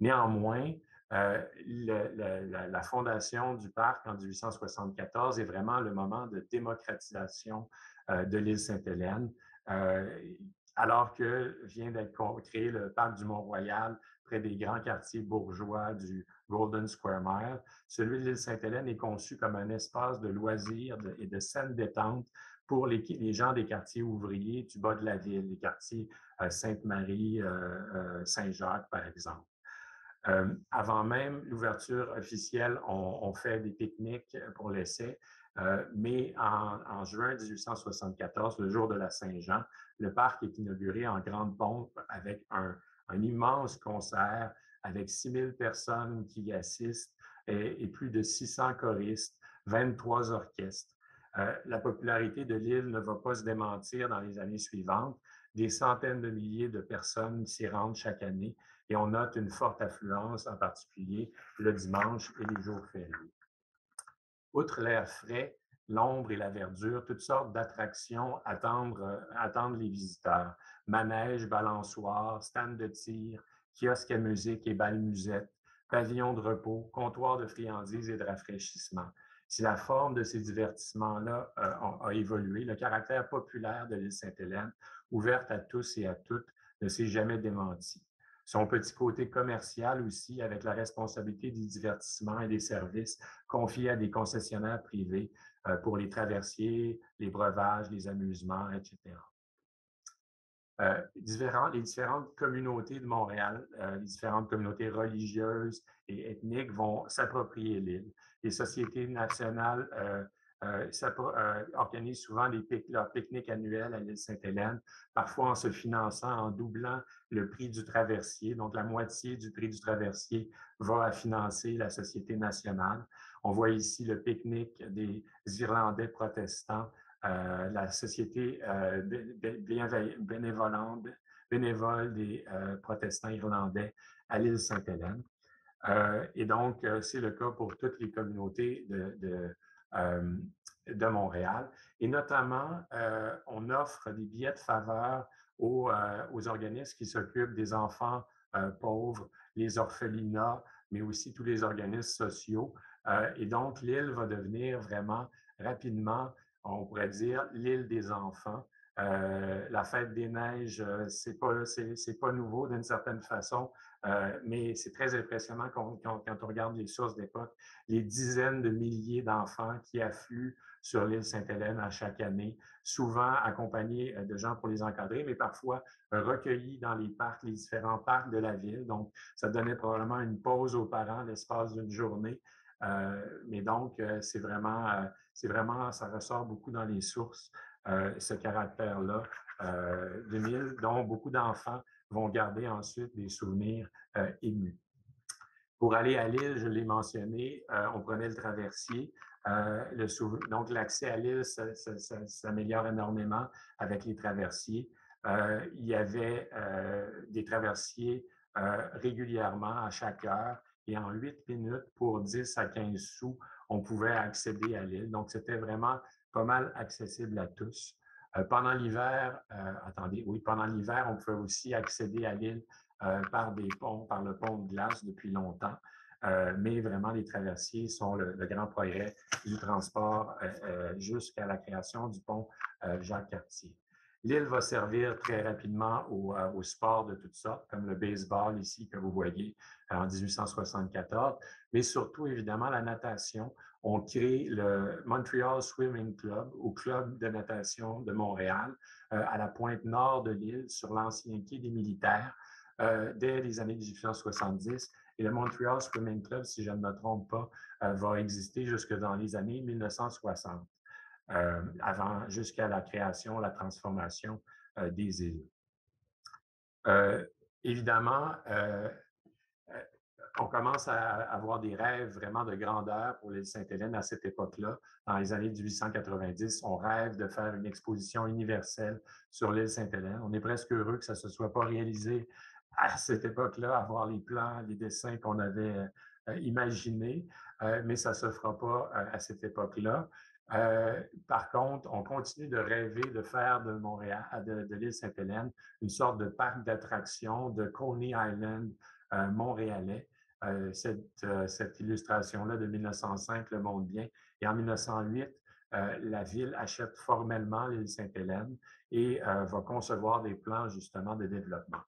Néanmoins, la, fondation du parc en 1874 est vraiment le moment de démocratisation de l'île Sainte-Hélène alors que vient d'être créé le parc du Mont-Royal près des grands quartiers bourgeois du Golden Square Mile. Celui de l'île Sainte-Hélène est conçu comme un espace de loisirs et de saine détente pour les, gens des quartiers ouvriers du bas de la ville, les quartiers euh, Sainte-Marie, euh, euh, Saint-Jacques, par exemple. Avant même l'ouverture officielle, on, fait des pique-niques pour l'essai, mais en, juin 1874, le jour de la Saint-Jean, le parc est inauguré en grande pompe avec un, immense concert avec 6000 personnes qui y assistent et, plus de 600 choristes, 23 orchestres. Euh, la popularité de l'île ne va pas se démentir dans les années suivantes. Des centaines de milliers de personnes s'y rendent chaque année et on note une forte affluence, en particulier le dimanche et les jours fériés. Outre l'air frais, l'ombre et la verdure, toutes sortes d'attractions euh, attendent, les visiteurs. Manège, balançoire, stand de tir, kiosque à musique et bal musette, pavillon de repos, comptoir de friandises et de rafraîchissement. si la forme de ces divertissements-là a, évolué, le caractère populaire de l'île Sainte-Hélène, ouverte à tous et à toutes, ne s'est jamais démenti. Son petit côté commercial aussi, avec la responsabilité du divertissement et des services confiés à des concessionnaires privés pour les traversiers, les breuvages, les amusements, etc. Euh, les différentes communautés de Montréal, euh, les différentes communautés religieuses et ethniques vont s'approprier l'île. Les sociétés nationales euh, organisent souvent les leurs pique-niques annuels à l'île Sainte-Hélène, parfois en se finançant, en doublant le prix du traversier. Donc, la moitié du prix du traversier va à financer la Société nationale. On voit ici le pique-nique des Irlandais protestants euh, la société euh, bénévole des euh, protestants irlandais à l'île Sainte-Hélène. et donc, c'est le cas pour toutes les communautés de, Montréal. Et notamment, on offre des billets de faveur aux organismes qui s'occupent des enfants pauvres, les orphelinats, mais aussi tous les organismes sociaux. et donc, l'île va devenir vraiment rapidement on pourrait dire l'île des enfants. Euh, la fête des neiges, euh, c'est pas c'est, pas nouveau d'une certaine façon, euh, mais c'est très impressionnant quand, on regarde les sources d'époque, les dizaines de milliers d'enfants qui affluent sur l'île Sainte-Hélène à chaque année, souvent accompagnés de gens pour les encadrer, mais parfois recueillis dans les parcs, les différents parcs de la ville. Donc, ça donnait probablement une pause aux parents l'espace d'une journée. mais donc, c'est vraiment c'est vraiment, ça ressort beaucoup dans les sources, ce caractère-là euh, de l'île, dont beaucoup d'enfants vont garder ensuite des souvenirs euh, émus. Pour aller à l'île, je l'ai mentionné, on prenait le traversier. donc, l'accès à l'île s'améliore énormément avec les traversiers. il y avait des traversiers régulièrement à chaque heure et en 8 minutes pour 10 à 15 sous, on pouvait accéder à l'île. Donc, c'était vraiment pas mal accessible à tous. Euh, pendant l'hiver, euh, attendez, oui, pendant l'hiver, on pouvait aussi accéder à l'île euh, par des ponts, par le pont de glace depuis longtemps. mais vraiment, les traversiers sont le, grand progrès du transport jusqu'à la création du pont Jacques-Cartier. L'île va servir très rapidement au, au, sport de toutes sortes, comme le baseball ici que vous voyez en 1874, mais surtout évidemment la natation. On crée le Montreal Swimming Club, au club de natation de Montréal, euh, à la pointe nord de l'île, sur l'ancien quai des militaires, euh, dès les années 1870. Et le Montreal Swimming Club, si je ne me trompe pas, euh, va exister jusque dans les années 1960. Euh, avant, jusqu'à la création, la transformation des îles. Évidemment, on commence à avoir des rêves vraiment de grandeur pour l'île Sainte-Hélène à cette époque-là. Dans les années 1890, on rêve de faire une exposition universelle sur l'île Sainte-Hélène. On est presque heureux que ça ne se soit pas réalisé à cette époque-là, avoir les plans, les dessins qu'on avait imaginés, mais ça ne se fera pas à cette époque-là. Euh, par contre, on continue de rêver de faire de Montréal, de, l'île Sainte-Hélène, une sorte de parc d'attractions de Coney Island euh, montréalais. Euh, cette, cette illustration-là de 1905 le montre bien. Et en 1908, la ville achète formellement l'île Sainte-Hélène et va concevoir des plans justement de développement.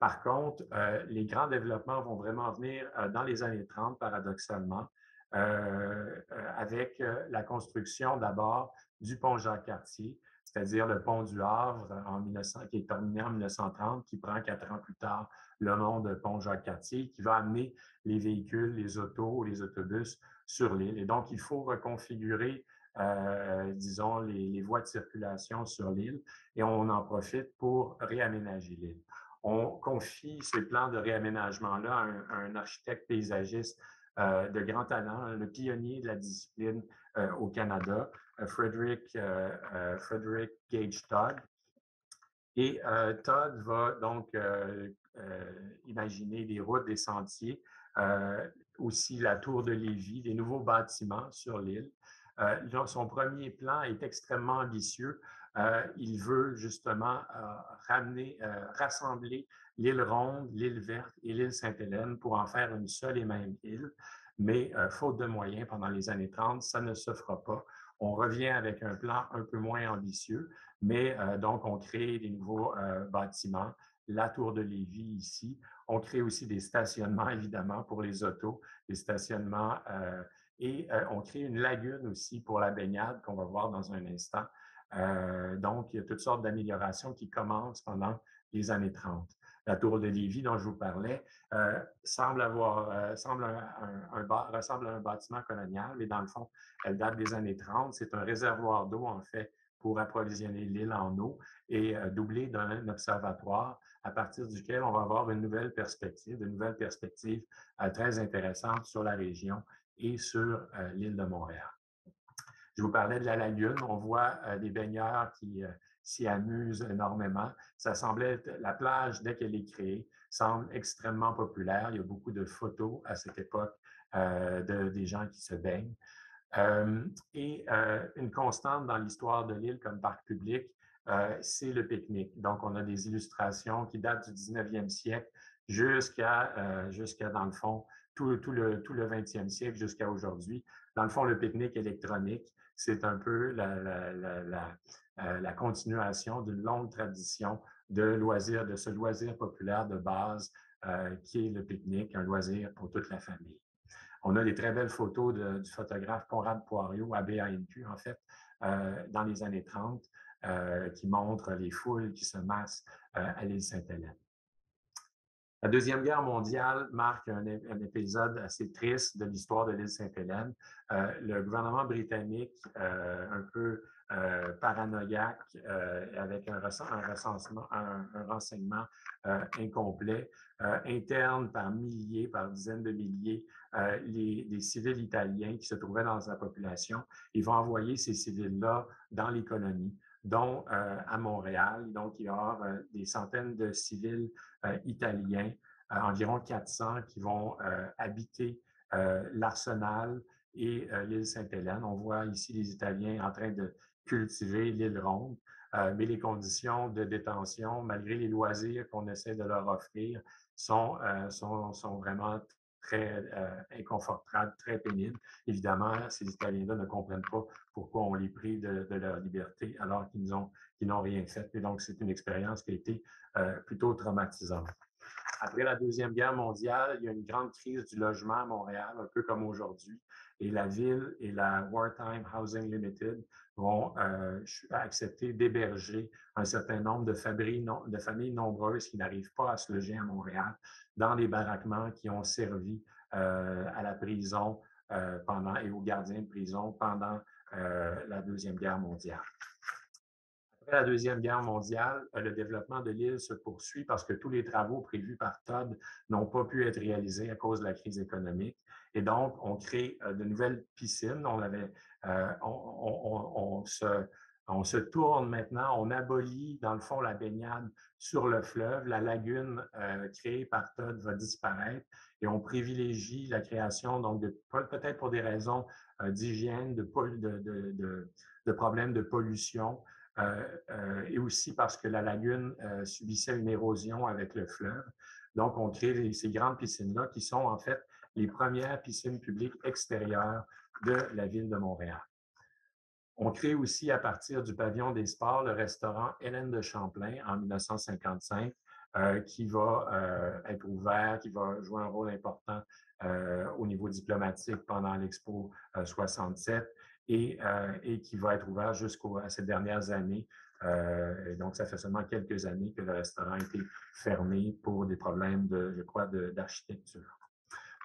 Par contre, les grands développements vont vraiment venir dans les années 30, paradoxalement, euh, euh, avec euh, la construction d'abord du pont Jacques-Cartier, c'est-à-dire le pont du Havre en 1900, qui est terminé en 1930, qui prend quatre ans plus tard le nom de pont Jacques-Cartier, qui va amener les véhicules, les autos, les autobus sur l'île. Et donc, il faut reconfigurer, disons, les, voies de circulation sur l'île et on en profite pour réaménager l'île. On confie ces plans de réaménagement-là à un architecte paysagiste euh, de grand talent, le pionnier de la discipline euh, au Canada, euh, Frederick, Frederick Gage Todd. Et Todd va donc imaginer des routes, des sentiers, aussi la tour de Lévis, des nouveaux bâtiments sur l'île. son premier plan est extrêmement ambitieux. il veut justement ramener, rassembler l'île Ronde, l'île Verte et l'île Sainte-Hélène pour en faire une seule et même île. mais faute de moyens pendant les années 30, ça ne se fera pas. On revient avec un plan un peu moins ambitieux, mais donc on crée des nouveaux bâtiments, la tour de Lévis ici. On crée aussi des stationnements, évidemment, pour les autos, des stationnements et on crée une lagune aussi pour la baignade qu'on va voir dans un instant. donc, il y a toutes sortes d'améliorations qui commencent pendant les années 30 la tour de Lévis dont je vous parlais, euh, semble avoir, euh, ressemble à un bâtiment colonial, mais dans le fond, elle date des années 30. C'est un réservoir d'eau, en fait, pour approvisionner l'île en eau et euh, doubler d'un observatoire à partir duquel on va avoir une nouvelle perspective, de nouvelles perspectives très intéressantes sur la région et sur l'île de Montréal. Je vous parlais de la lagune. On voit des baigneurs qui s'y amusent énormément. Ça semblait la plage, dès qu'elle est créée, semble extrêmement populaire. Il y a beaucoup de photos à cette époque euh, de, des gens qui se baignent. Euh, et euh, une constante dans l'histoire de l'île comme parc public, c'est le pique-nique. Donc, on a des illustrations qui datent du 19e siècle jusqu'à, jusqu'à dans le fond, tout, tout, le, tout le 20e siècle jusqu'à aujourd'hui. Dans le fond, le pique-nique électronique, c'est un peu la, euh, la continuation d'une longue tradition de loisirs, de ce loisir populaire de base euh, qui est le pique-nique, un loisir pour toute la famille. On a des très belles photos du photographe Conrad Poiriot à BANQ, en fait, euh, dans les années 30, qui montrent les foules qui se massent à l'île Sainte-Hélène. La Deuxième Guerre mondiale marque un, épisode assez triste de l'histoire de l'île Sainte-Hélène. le gouvernement britannique, un peu euh, paranoïaque euh, avec un, recensement, un, renseignement euh, incomplet, interne par milliers, par dizaines de milliers, les, civils italiens qui se trouvaient dans la population. Ils vont envoyer ces civils-là dans les colonies dont à Montréal. Donc, il y aura des centaines de civils italiens, environ 400, qui vont habiter l'arsenal et l'île Sainte-Hélène. On voit ici les Italiens en train de cultiver l'île ronde. Euh, mais les conditions de détention, malgré les loisirs qu'on essaie de leur offrir, sont, euh, sont, sont, vraiment très euh, inconfortables, très pénibles. Évidemment, ces Italiens-là ne comprennent pas pourquoi on les prie de, de leur liberté alors qu'ils n'ont rien fait. Et donc, c'est une expérience qui a été plutôt traumatisante. Après la Deuxième Guerre mondiale, il y a une grande crise du logement à Montréal, un peu comme aujourd'hui. Et la ville et la Wartime Housing Limited vont euh, accepter d'héberger un certain nombre de familles, nombreuses qui n'arrivent pas à se loger à Montréal dans les baraquements qui ont servi euh, à la prison euh, et aux gardiens de prison pendant la Deuxième Guerre mondiale. Après la Deuxième Guerre mondiale, le développement de l'île se poursuit parce que tous les travaux prévus par Todd n'ont pas pu être réalisés à cause de la crise économique. Et donc, on crée de nouvelles piscines. On avait euh, on, se, tourne maintenant, on abolit dans le fond la baignade sur le fleuve. La lagune euh, créée par Todd va disparaître et on privilégie la création, donc peut-être pour des raisons euh, d'hygiène, de, problèmes de pollution. Et aussi parce que la lagune subissait une érosion avec le fleuve. Donc, on crée ces grandes piscines-là qui sont en fait les premières piscines publiques extérieures de la ville de Montréal. On crée aussi à partir du pavillon des sports le restaurant Hélène de Champlain en 1955, euh, qui va euh, être ouvert, qui va jouer un rôle important euh, au niveau diplomatique pendant l'Expo 67 et, et, qui va être ouvert jusqu'à ces dernières années. donc, ça fait seulement quelques années que le restaurant a été fermé pour des problèmes, de, je crois, d'architecture.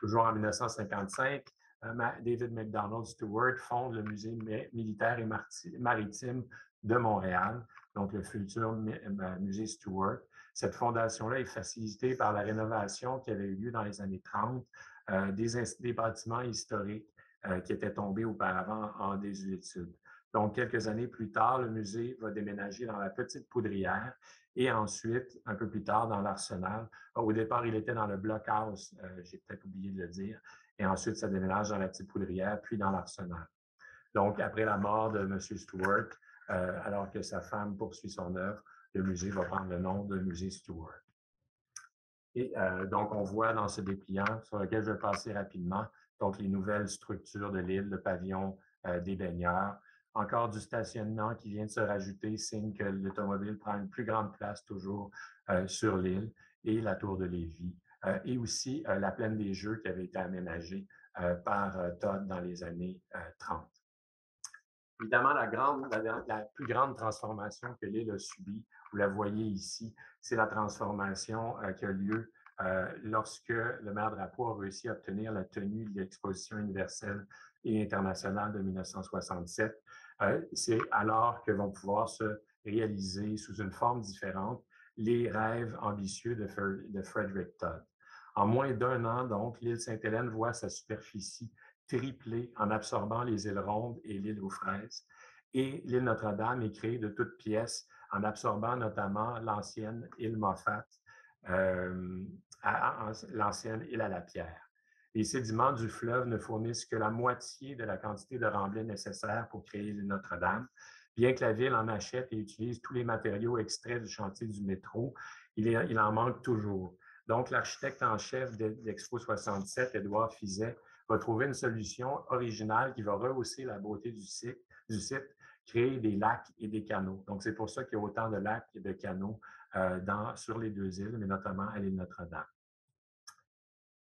Toujours en 1955, euh, David McDonald Stewart fonde le musée militaire et maritime de Montréal, donc le futur euh, musée Stewart. Cette fondation-là est facilitée par la rénovation qui avait eu lieu dans les années 30 euh, des, bâtiments historiques qui étaient tombés auparavant en désuétude. Donc, quelques années plus tard, le musée va déménager dans la petite poudrière et ensuite, un peu plus tard, dans l'arsenal. Au départ, il était dans le blockhouse, j'ai peut-être oublié de le dire, et ensuite, ça déménage dans la petite poudrière, puis dans l'arsenal. Donc, après la mort de M. Stewart, euh, alors que sa femme poursuit son œuvre, le musée va prendre le nom de Musée Stewart. Et euh, donc, on voit dans ce dépliant, sur lequel je vais passer rapidement, donc les nouvelles structures de l'île, le pavillon des baigneurs. Encore du stationnement qui vient de se rajouter, signe que l'automobile prend une plus grande place toujours sur l'île et la tour de Lévis. et aussi la plaine des Jeux qui avait été aménagée par Todd dans les années 30. Évidemment, la, la, plus grande transformation que l'île a subie, vous la voyez ici, c'est la transformation qui a lieu lorsque le maire Drapeau a réussi à obtenir la tenue de l'exposition universelle et internationale de 1967. c'est alors que vont pouvoir se réaliser sous une forme différente les rêves ambitieux de, de Frederick Todd. En moins d'un an, donc, l'île Sainte-Hélène voit sa superficie tripler en absorbant les îles Rondes et l'île aux Fraises. Et l'île Notre-Dame est créée de toutes pièces en absorbant notamment l'ancienne île Moffat, euh, l'ancienne île à la pierre. Les sédiments du fleuve ne fournissent que la moitié de la quantité de remblai nécessaire pour créer Notre-Dame. Bien que la ville en achète et utilise tous les matériaux extraits du chantier du métro, il, en manque toujours. Donc, l'architecte en chef de l'Expo 67, Édouard Fizet, va trouver une solution originale qui va rehausser la beauté du site, du site créer des lacs et des canaux. Donc, c'est pour ça qu'il y a autant de lacs et de canaux dans, sur les deux îles, mais notamment à l'île Notre-Dame.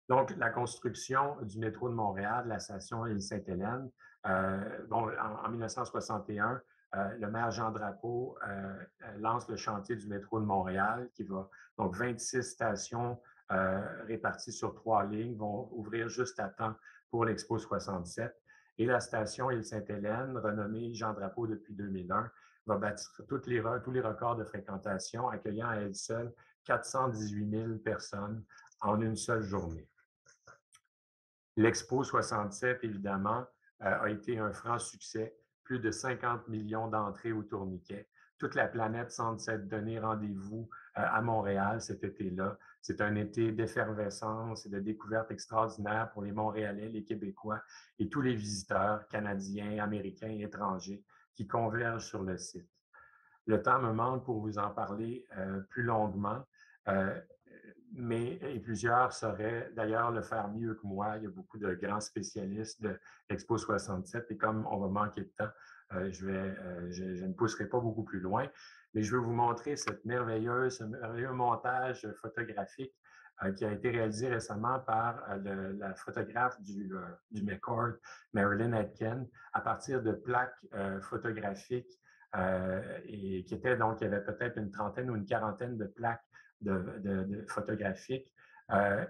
Donc, la construction du métro de Montréal, la station île Sainte-Hélène, euh, bon, en, 1961, euh, le maire Jean Drapeau lance le chantier du métro de Montréal, qui va, donc 26 stations réparties sur trois lignes, vont ouvrir juste à temps pour l'Expo 67. Et la station Île-Sainte-Hélène, renommée Jean Drapeau depuis 2001, va bâtir toutes les, tous les records de fréquentation, accueillant à elle seule 418 000 personnes en une seule journée. L'Expo 67, évidemment, euh, a été un franc succès. Plus de 50 millions d'entrées au tourniquet. Toute la planète semble s'être donné rendez-vous euh, à Montréal cet été-là. C'est un été d'effervescence et de découverte extraordinaire pour les Montréalais, les Québécois et tous les visiteurs canadiens, américains et étrangers qui convergent sur le site. Le temps me manque pour vous en parler euh, plus longuement, euh, mais plusieurs sauraient d'ailleurs le faire mieux que moi. Il y a beaucoup de grands spécialistes de l'Expo 67 et comme on va manquer de temps, vais, je, ne pousserai pas beaucoup plus loin. Mais je veux vous montrer cette merveilleuse, ce merveilleux montage photographique euh, qui a été réalisé récemment par euh, la photographe du, euh, du McCord, Marilyn Atkin, à partir de plaques photographiques et qui étaient donc, il y avait peut-être une trentaine ou une quarantaine de plaques photographiques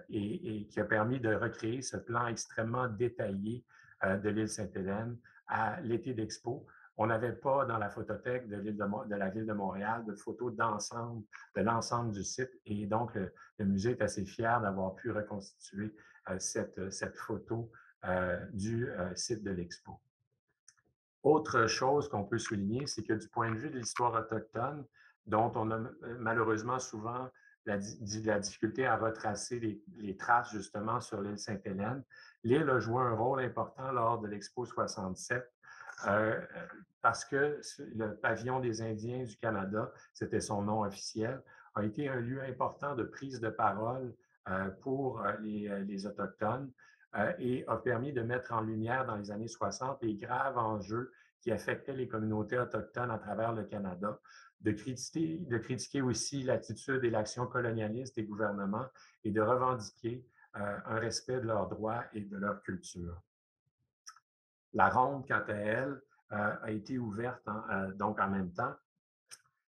et, qui a permis de recréer ce plan extrêmement détaillé de l'île Sainte-Hélène à l'été d'Expo on n'avait pas dans la photothèque de, la ville de Montréal de photos d'ensemble, de l'ensemble du site. Et donc, le, musée est assez fier d'avoir pu reconstituer euh, cette, photo euh, du euh, site de l'expo. Autre chose qu'on peut souligner, c'est que du point de vue de l'histoire autochtone, dont on a malheureusement souvent la, difficulté à retracer les traces justement sur l'île Sainte-Hélène, l'île a joué un rôle important lors de l'Expo 67 euh, parce que le pavillon des Indiens du Canada, c'était son nom officiel, a été un lieu important de prise de parole euh, pour euh, les, Autochtones et a permis de mettre en lumière dans les années 60 les graves enjeux qui affectaient les communautés autochtones à travers le Canada, de critiquer, de critiquer aussi l'attitude et l'action colonialiste des gouvernements et de revendiquer un respect de leurs droits et de leur culture. La ronde, quant à elle, euh, a été ouverte euh, donc en même temps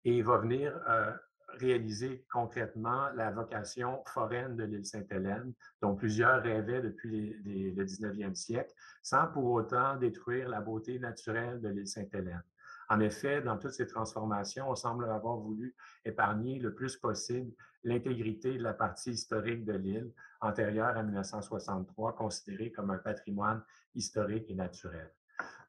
et va venir euh, réaliser concrètement la vocation foraine de l'île Sainte-Hélène, dont plusieurs rêvaient depuis le 19e siècle, sans pour autant détruire la beauté naturelle de l'île Sainte-Hélène. En effet, dans toutes ces transformations, on semble avoir voulu épargner le plus possible l'intégrité de la partie historique de l'île antérieure à 1963, considérée comme un patrimoine historique et naturel.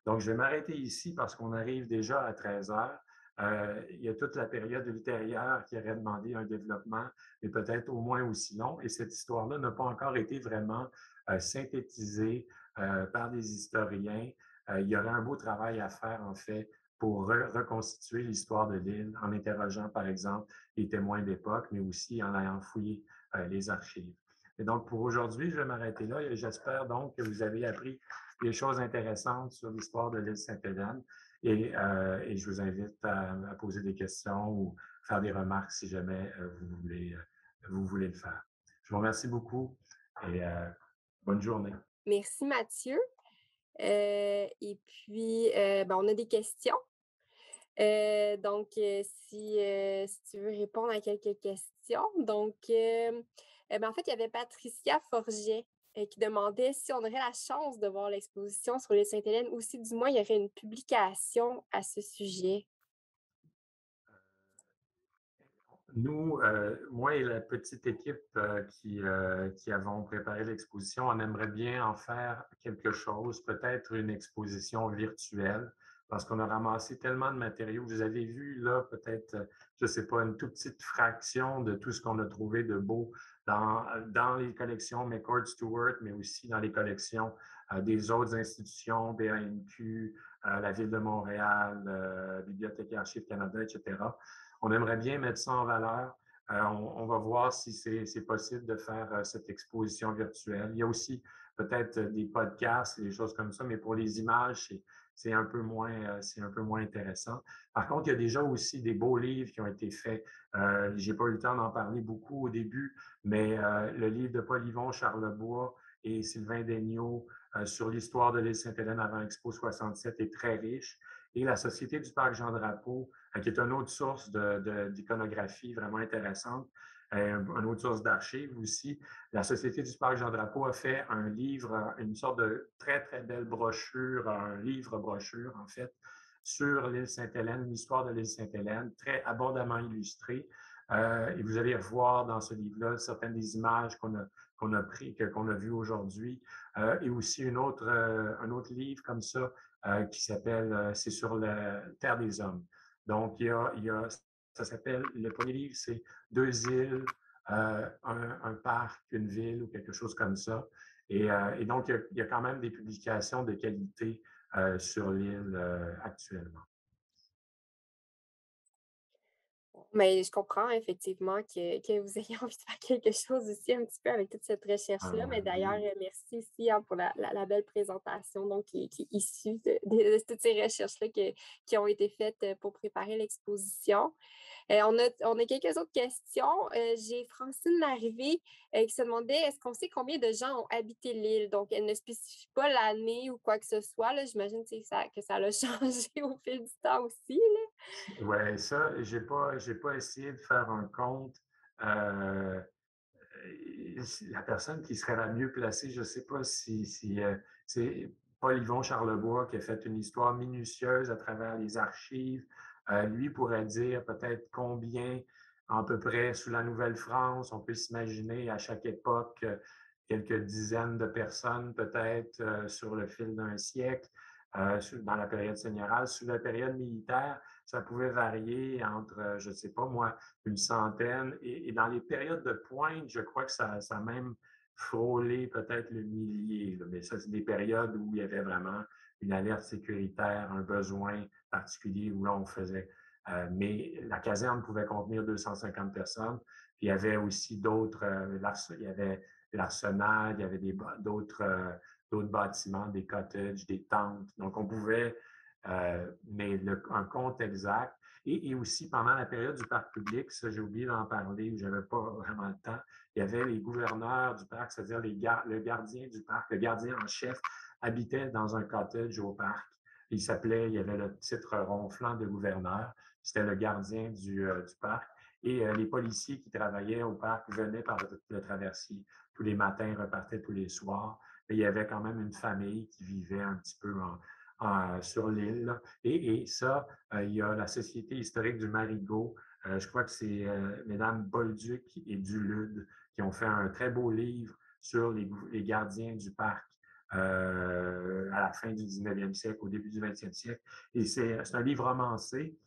Donc, je vais m'arrêter ici parce qu'on arrive déjà à 13 heures. Euh, il y a toute la période ultérieure qui aurait demandé un développement, mais peut-être au moins aussi long. Et cette histoire-là n'a pas encore été vraiment euh, synthétisée euh, par des historiens. il y aurait un beau travail à faire, en fait, pour reconstituer l'histoire de l'île en interrogeant, par exemple, les témoins d'époque, mais aussi en ayant fouillé les archives. Et donc, pour aujourd'hui, je vais m'arrêter là et j'espère donc que vous avez appris des choses intéressantes sur l'histoire de l'île Sainte-Hélène. Et, et, je vous invite à, poser des questions ou faire des remarques si jamais vous, voulez, vous voulez le faire. Je vous remercie beaucoup et bonne journée. Merci Mathieu. et puis, ben, on a des questions. Donc, si, si, tu veux répondre à quelques questions. Donc, ben, en fait, il y avait Patricia Forget qui demandait si on aurait la chance de voir l'exposition sur les Sainte-Hélène ou si du moins il y aurait une publication à ce sujet. Nous, euh, moi et la petite équipe euh, qui, euh, qui avons préparé l'exposition, on aimerait bien en faire quelque chose, peut-être une exposition virtuelle, parce qu'on a ramassé tellement de matériaux. Vous avez vu là, peut-être, je ne sais pas, une toute petite fraction de tout ce qu'on a trouvé de beau dans, dans les collections McCord Stewart, mais aussi dans les collections des autres institutions, BANQ, la Ville de Montréal, Bibliothèque et Archives Canada, etc on aimerait bien mettre ça en valeur. Euh, on, va voir si c'est possible de faire euh, cette exposition virtuelle. Il y a aussi peut-être des podcasts et des choses comme ça, mais pour les images, c'est un, peu moins, euh, un peu moins intéressant. Par contre, il y a déjà aussi des beaux livres qui ont été faits. Je n'ai pas eu le temps d'en parler beaucoup au début, mais le livre de Paul Yvon Charlebois et Sylvain Daigneault sur l'histoire de l'île Sainte-Hélène avant Expo 67 est très riche. Et la Société du Parc Jean-Drapeau euh, qui est une autre source d'iconographie vraiment intéressante, euh, une autre source d'archives aussi. La Société du Parc Jean-Drapeau a fait un livre, une sorte de très, très belle brochure, un livre-brochure, en fait, sur l'île Sainte-Hélène, l'histoire de l'île Sainte-Hélène, très abondamment illustrée. Euh, et vous allez voir dans ce livre-là certaines des images qu'on a, qu'on a pris, qu'on a vues aujourd'hui, et aussi une autre, un autre livre comme ça qui s'appelle C'est sur la Terre des Hommes. Donc, il y a, ça s'appelle, le premier livre, c'est Deux îles, euh, un, parc, une ville ou quelque chose comme ça. Et, euh, donc, il y, a, quand même des publications de qualité euh, sur l'île actuellement. Mais je comprends effectivement que, vous ayez envie de faire quelque chose aussi un petit peu avec toute cette recherche-là. mais d'ailleurs, merci aussi hein, pour la, belle présentation donc, qui, est issue de, toutes ces recherches-là qui ont été faites euh, pour préparer l'exposition. Euh, on, a, on a quelques autres questions. Euh, j'ai Francine Larrivée qui se demandait est-ce qu'on sait combien de gens ont habité l'île? Donc, elle ne spécifie pas l'année ou quoi que ce soit. J'imagine que ça, que ça a changé au fil du temps aussi. Oui, ça, je n'ai pas, pas essayé de faire un compte. Euh, la personne qui serait la mieux placée, je ne sais pas si, euh, c'est Paul Yvon Charlebois qui a fait une histoire minutieuse à travers les archives. Euh, lui pourrait dire peut-être combien, à peu près, sous la Nouvelle-France, on peut s'imaginer à chaque époque quelques dizaines de personnes peut-être sur le fil d'un siècle. dans la période seigneurale. Sous la période militaire, ça pouvait varier entre, euh, je ne sais pas moi, une centaine. Et, dans les périodes de pointe, je crois que ça, ça a même frôlé peut-être le millier. Mais ça, c'est des périodes où il y avait vraiment une alerte sécuritaire, un besoin particulier où là, on faisait. Euh, mais la caserne pouvait contenir 250 personnes. Puis il y avait aussi d'autres, euh, il y avait l'arsenal, il y avait d'autres d'autres bâtiments, des cottages, des tentes. Donc, on pouvait euh, mais un compte exact. Et, aussi, pendant la période du parc public, ça, j'ai oublié d'en parler, je n'avais pas vraiment le temps, il y avait les gouverneurs du parc, c'est-à-dire le gardien du parc, le gardien en chef, habitait dans un cottage au parc. Il s'appelait, il avait le titre ronflant de gouverneur, c'était le gardien du, euh, parc. Et euh, les policiers qui travaillaient au parc venaient par le, traversier tous les matins, repartaient tous les soirs. Il y avait quand même une famille qui vivait un petit peu en, sur l'île. Et, ça, euh, il y a la Société historique du Marigot. Je crois que c'est Mesdames Bolduc et Dulude qui ont fait un très beau livre sur les, gardiens du parc à la fin du 19e siècle, au début du 20e siècle. Et c'est un livre romancé.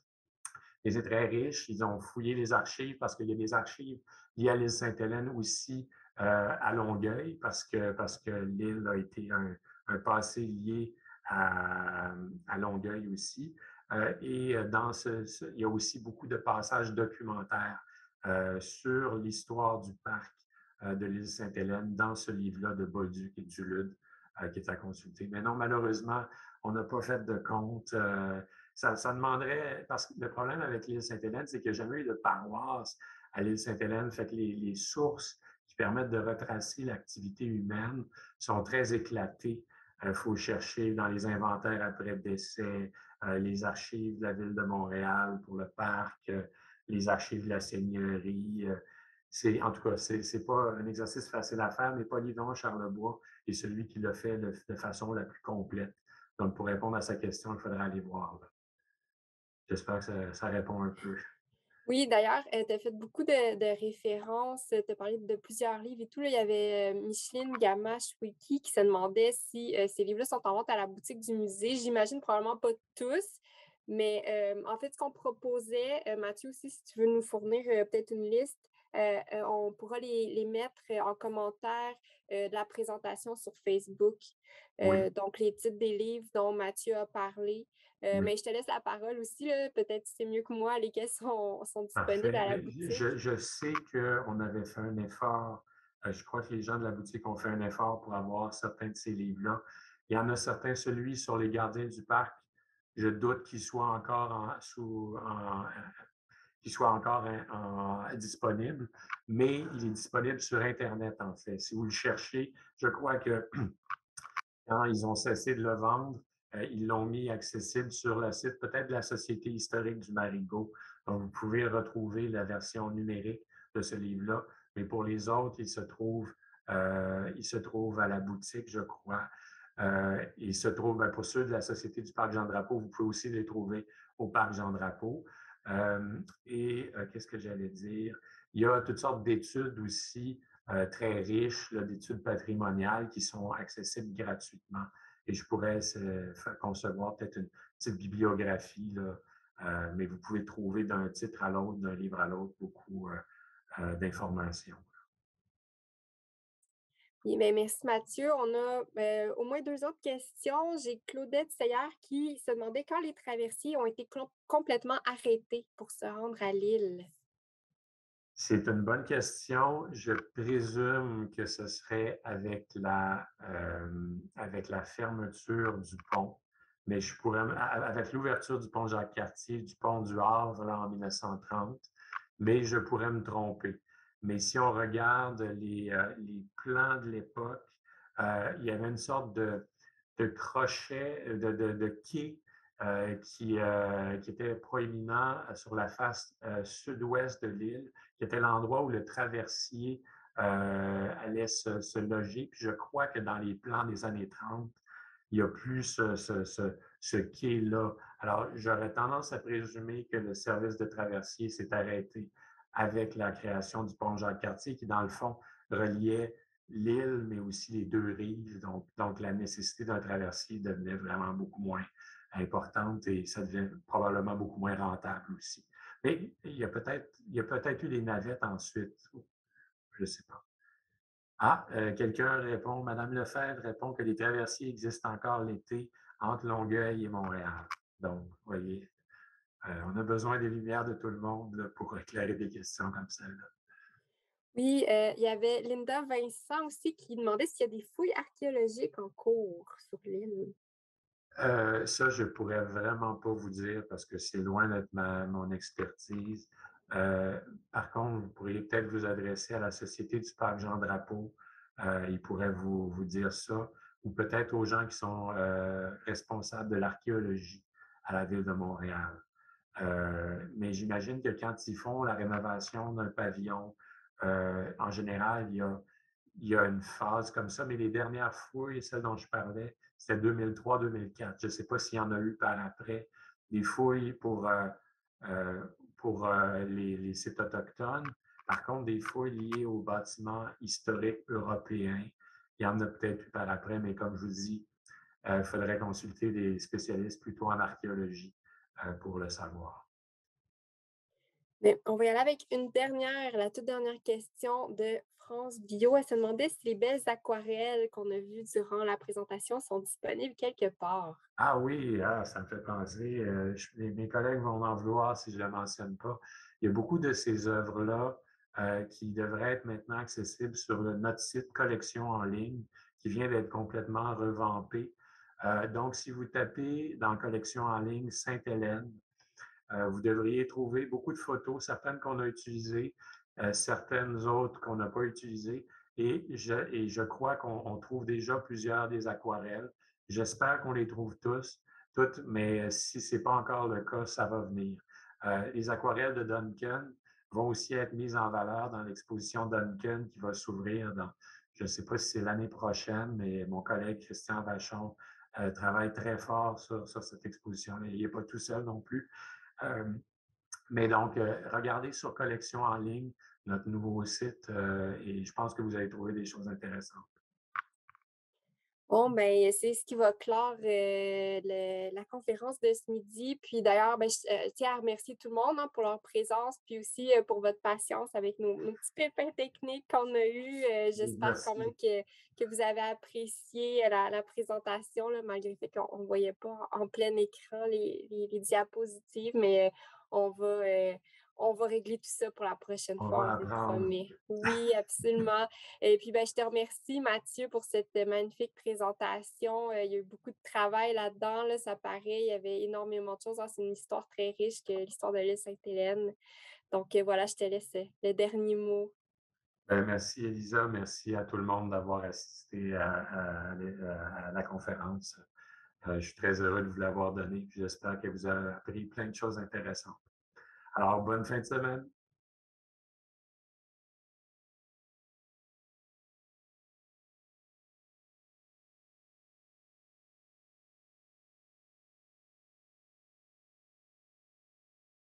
Et c'est très riche. Ils ont fouillé les archives parce qu'il y a des archives liées à l'île Sainte-Hélène aussi à Longueuil parce que, parce que l'île a été un, passé lié à, Longueuil aussi. Euh, et euh, dans ce, il y a aussi beaucoup de passages documentaires euh, sur l'histoire du parc de l'île Sainte-Hélène dans ce livre-là de Bauduc et Dulude qui est à consulter. Mais non, malheureusement, on n'a pas fait de compte. Ça, demanderait, parce que le problème avec l'île Sainte-Hélène, c'est qu'il n'y a jamais eu de paroisse à l'île Sainte-Hélène. Fait que les, sources qui permettent de retracer l'activité humaine sont très éclatées. Il faut chercher dans les inventaires après décès, les archives de la ville de Montréal pour le parc, les archives de la seigneurie. C'est, en tout cas, ce n'est pas un exercice facile à faire, mais Polyvon Charlebois est celui qui l'a fait de, façon la plus complète. Donc, pour répondre à sa question, il faudra aller voir. J'espère que ça, répond un peu. Oui, d'ailleurs, euh, tu as fait beaucoup de, références, tu as parlé de plusieurs livres et tout. il y avait euh, Micheline Gamache Wiki qui se demandait si euh, ces livres-là sont en vente à la boutique du musée. J'imagine probablement pas tous, mais en fait, ce qu'on proposait, Mathieu aussi, si tu veux nous fournir peut-être une liste, on pourra les, mettre en commentaire de la présentation sur Facebook. Donc, les titres des livres dont Mathieu a parlé. Euh, mais je te laisse la parole aussi. Peut-être c'est mieux que moi, lesquels sont, sont disponibles à la boutique. Je, sais qu'on avait fait un effort. Euh, je crois que les gens de la boutique ont fait un effort pour avoir certains de ces livres-là. Il y en a certains, celui sur les gardiens du parc. Je doute qu'il soit encore en, sous, soit encore disponible, mais il est disponible sur Internet, en fait. Si vous le cherchez, je crois que quand ils ont cessé de le vendre, euh, ils l'ont mis accessible sur le site peut-être de la Société historique du Marigot. Donc, vous pouvez retrouver la version numérique de ce livre-là. Mais pour les autres, il se trouve, euh, il se trouve à la boutique, je crois. Euh, il se trouve, ben, pour ceux de la Société du Parc Jean-Drapeau, vous pouvez aussi les trouver au Parc Jean-Drapeau. Et qu'est-ce que j'allais dire? Il y a toutes sortes d'études aussi très riches, d'études patrimoniales qui sont accessibles gratuitement et je pourrais concevoir peut-être une petite bibliographie, euh, mais vous pouvez trouver d'un titre à l'autre, d'un livre à l'autre, beaucoup euh, euh, d'informations. Bien, merci Mathieu. On a au moins deux autres questions. J'ai Claudette Seyard qui se demandait quand les traversiers ont été complètement arrêtés pour se rendre à Lille. C'est une bonne question. Je présume que ce serait avec la, euh, avec la fermeture du pont, mais je pourrais, avec l'ouverture du pont Jacques-Cartier, du pont du Havre en 1930, mais je pourrais me tromper. Mais si on regarde les, euh, plans de l'époque, euh, il y avait une sorte de, crochet, de, de, quai euh, qui, euh, était proéminent euh, sur la face sud-ouest de l'île, qui était l'endroit où le traversier allait se, loger. Puis je crois que dans les plans des années 30, il n'y a plus ce quai-là. Alors, j'aurais tendance à présumer que le service de traversier s'est arrêté avec la création du pont Jacques-Cartier, qui, dans le fond, reliait l'île, mais aussi les deux rives. Donc, la nécessité d'un traversier devenait vraiment beaucoup moins importante et ça devient probablement beaucoup moins rentable aussi. Mais il y a peut-être peut eu des navettes ensuite. Je ne sais pas. Ah, euh, quelqu'un répond, Madame Lefebvre répond que les traversiers existent encore l'été entre Longueuil et Montréal. Donc, vous voyez, euh, on a besoin des lumières de tout le monde pour éclairer des questions comme celle-là. Oui, euh, il y avait Linda Vincent aussi qui demandait s'il y a des fouilles archéologiques en cours sur l'île. Euh, ça, je ne pourrais vraiment pas vous dire parce que c'est loin d'être mon expertise. Par contre, vous pourriez peut-être vous adresser à la Société du Parc Jean Drapeau. Ils pourraient vous, vous, dire ça. Ou peut-être aux gens qui sont responsables de l'archéologie à la ville de Montréal. Mais j'imagine que quand ils font la rénovation d'un pavillon, en général, il y, a, une phase comme ça. Mais les dernières fouilles, celles dont je parlais, c'était 2003-2004. Je ne sais pas s'il y en a eu par après des fouilles pour, euh, euh, euh, les, sites autochtones. Par contre, des fouilles liées aux bâtiments historiques européens, il y en a peut-être eu par après, mais comme je vous dis, il faudrait consulter des spécialistes plutôt en archéologie pour le savoir. on va y aller avec une dernière, la toute dernière question de France Bio. Elle se demandait si les belles aquarelles qu'on a vues durant la présentation sont disponibles quelque part. Ah oui, ah, ça me fait penser. Euh, mes collègues vont en vouloir si je ne le mentionne pas. Il y a beaucoup de ces œuvres-là qui devrait être maintenant accessible sur notre site collection en ligne, qui vient d'être complètement revampé. Donc, si vous tapez dans collection en ligne Sainte-Hélène, vous devriez trouver beaucoup de photos, certaines qu'on a utilisées, certaines autres qu'on n'a pas utilisées. Et je, crois qu'on trouve déjà plusieurs des aquarelles. J'espère qu'on les trouve tous, toutes, mais si ce n'est pas encore le cas, ça va venir. Euh, les aquarelles de Duncan vont aussi être mises en valeur dans l'exposition Duncan qui va s'ouvrir dans, je ne sais pas si c'est l'année prochaine, mais mon collègue Christian Vachon euh, travaille très fort sur, cette exposition Il n'est pas tout seul non plus. Euh, mais donc, regardez sur Collection en ligne, notre nouveau site, et je pense que vous allez trouver des choses intéressantes. Bon, ben, c'est ce qui va clore euh, la conférence de ce midi. Puis d'ailleurs, ben, je euh, tiens à remercier tout le monde hein, pour leur présence, puis aussi euh, pour votre patience avec nos, petits pépins techniques qu'on a eus. J'espère quand même que, que, vous avez apprécié la, présentation, là, malgré le fait qu'on ne voyait pas en plein écran les, les diapositives, mais on va on va régler tout ça pour la prochaine fois, Oui, absolument. Et puis, ben, je te remercie, Mathieu, pour cette magnifique présentation. Euh, il y a eu beaucoup de travail là-dedans. Là, ça paraît, il y avait énormément de choses. Ah, c'est une histoire très riche que l'histoire de l'île Sainte-Hélène. Donc, euh, voilà, je te laisse euh, le dernier mot. Ben, merci, Elisa. Merci à tout le monde d'avoir assisté à, la conférence. je suis très heureux de vous l'avoir donné. J'espère que vous avez appris plein de choses intéressantes. Alors, bonne fin de semaine.